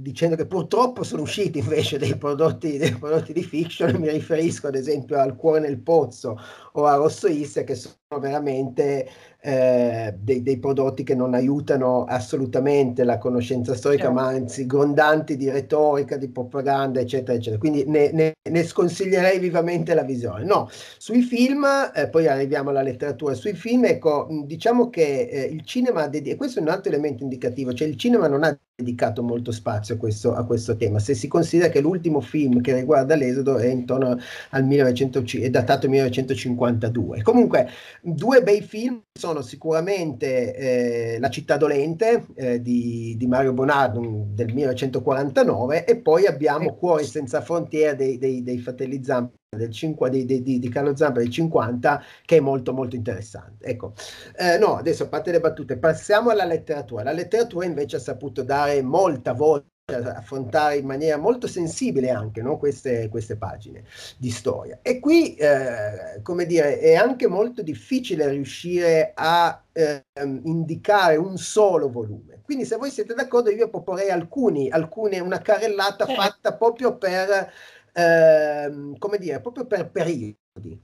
B: dicendo che purtroppo sono usciti invece dei prodotti, dei prodotti di fiction, mi riferisco ad esempio al Cuore nel Pozzo o a Rosso Isse che sono veramente eh, dei, dei, prodotti che non aiutano assolutamente la conoscenza storica, certo. ma anzi grondanti di retorica, di propaganda, eccetera, eccetera. Quindi ne, ne, ne sconsiglierei vivamente la visione. No, sui film, eh, poi arriviamo alla letteratura, sui film, ecco, diciamo che eh, il cinema, e questo è un altro elemento indicativo, cioè il cinema non ha dedicato molto spazio a questo, a questo, tema. Se si considera che l'ultimo film che riguarda l'Esodo è intorno al 1900, è datato 1952. Comunque, due bei film sono sicuramente eh, La città dolente eh, di, di, Mario Bonardo del 1949 e poi abbiamo Cuori senza frontiere dei, dei, dei fratelli Zampa del 5, di, di, di, Carlo Zampa del 50 che è molto molto interessante ecco eh, no adesso a parte le battute passiamo alla letteratura la letteratura invece ha saputo dare molta voce affrontare in maniera molto sensibile anche no? queste, queste, pagine di storia. E qui, eh, come dire, è anche molto difficile riuscire a eh, indicare un solo volume. Quindi, se voi siete d'accordo, io proporrei alcuni, alcune, una carrellata fatta proprio per Ehm, come dire, proprio per periodi.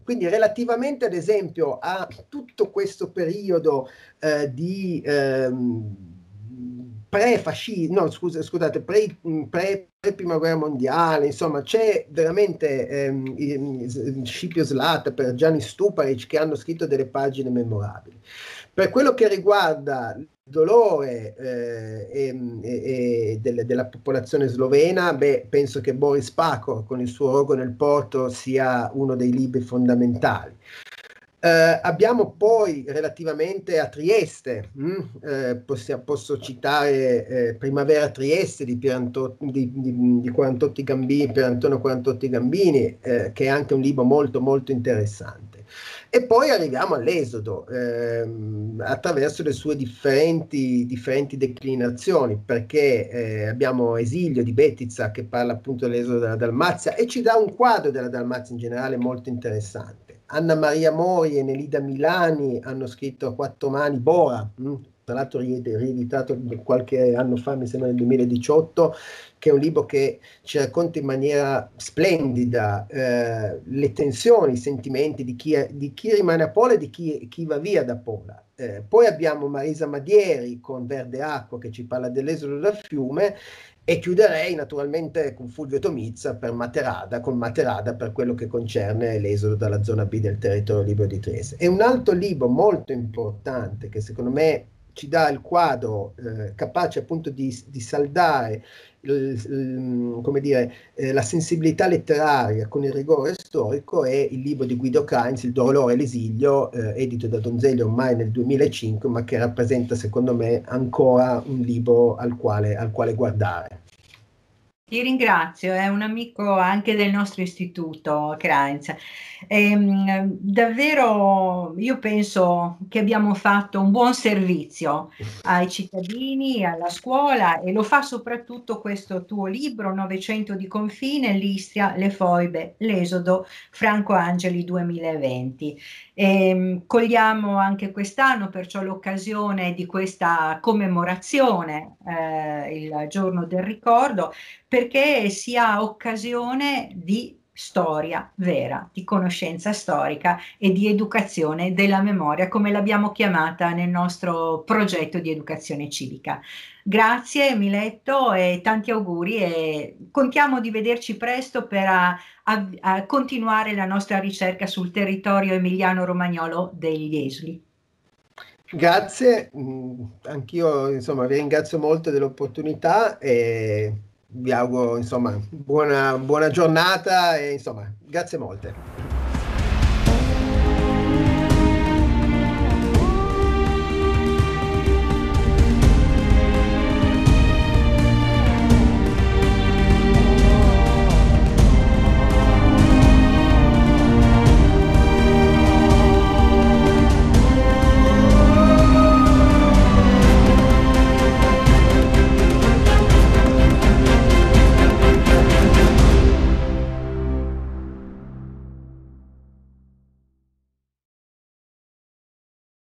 B: Quindi relativamente ad esempio a tutto questo periodo eh, di ehm, pre-fascismo, no scusa, scusate, pre, pre, prima guerra mondiale, insomma c'è veramente ehm, Scipio Slata per Gianni Stuparic che hanno scritto delle pagine memorabili. Per quello che riguarda dolore eh, e, e del, della popolazione slovena, beh, penso che Boris Pacor con il suo rogo nel porto sia uno dei libri fondamentali. Eh, abbiamo poi relativamente a Trieste, mh, hm, eh, possia, posso citare eh, Primavera Trieste di, Pierantotti, di, di, di 48 Gambini, per Antonio 48 Gambini, eh, che è anche un libro molto molto interessante. E poi arriviamo all'esodo ehm, attraverso le sue differenti, differenti declinazioni, perché eh, abbiamo Esilio di Bettiza che parla appunto dell'esodo della Dalmazia e ci dà un quadro della Dalmazia in generale molto interessante. Anna Maria Mori e Nelida Milani hanno scritto a quattro mani Bora, mh, hm, tra l'altro rieditato qualche anno fa, mi sembra nel 2018, che è un libro che ci racconta in maniera splendida eh, le tensioni, i sentimenti di chi, è, di chi, rimane a Pola e di chi, chi va via da Pola. Eh, poi abbiamo Marisa Madieri con Verde Acqua che ci parla dell'esodo dal fiume e chiuderei naturalmente con Fulvio Tomizza per Materada, con Materada per quello che concerne l'esodo dalla zona B del territorio libero di Trieste. E un altro libro molto importante che secondo me ci dà il quadro eh, capace appunto di, di saldare come dire, eh, la sensibilità letteraria con il rigore storico è il libro di Guido Kainz, Il dolore e l'esilio, eh, edito da Donzelli ormai nel 2005, ma che rappresenta secondo me ancora un libro al quale, al quale guardare.
A: Ti ringrazio, è un amico anche del nostro istituto, Kreinz. Ehm, davvero io penso che abbiamo fatto un buon servizio ai cittadini, alla scuola e lo fa soprattutto questo tuo libro, Novecento di confine, l'Istria, le foibe, l'esodo, Franco Angeli 2020. E, ehm, cogliamo anche quest'anno perciò l'occasione di questa commemorazione, eh, il giorno del ricordo, perché sia occasione di storia vera, di conoscenza storica e di educazione della memoria, come l'abbiamo chiamata nel nostro progetto di educazione civica. Grazie Miletto e tanti auguri e contiamo di vederci presto per a, a, a continuare la nostra ricerca sul territorio emiliano-romagnolo degli Esli.
B: Grazie, mm, anch'io insomma vi ringrazio molto dell'opportunità e vi auguro insomma buona, buona giornata e insomma grazie molte.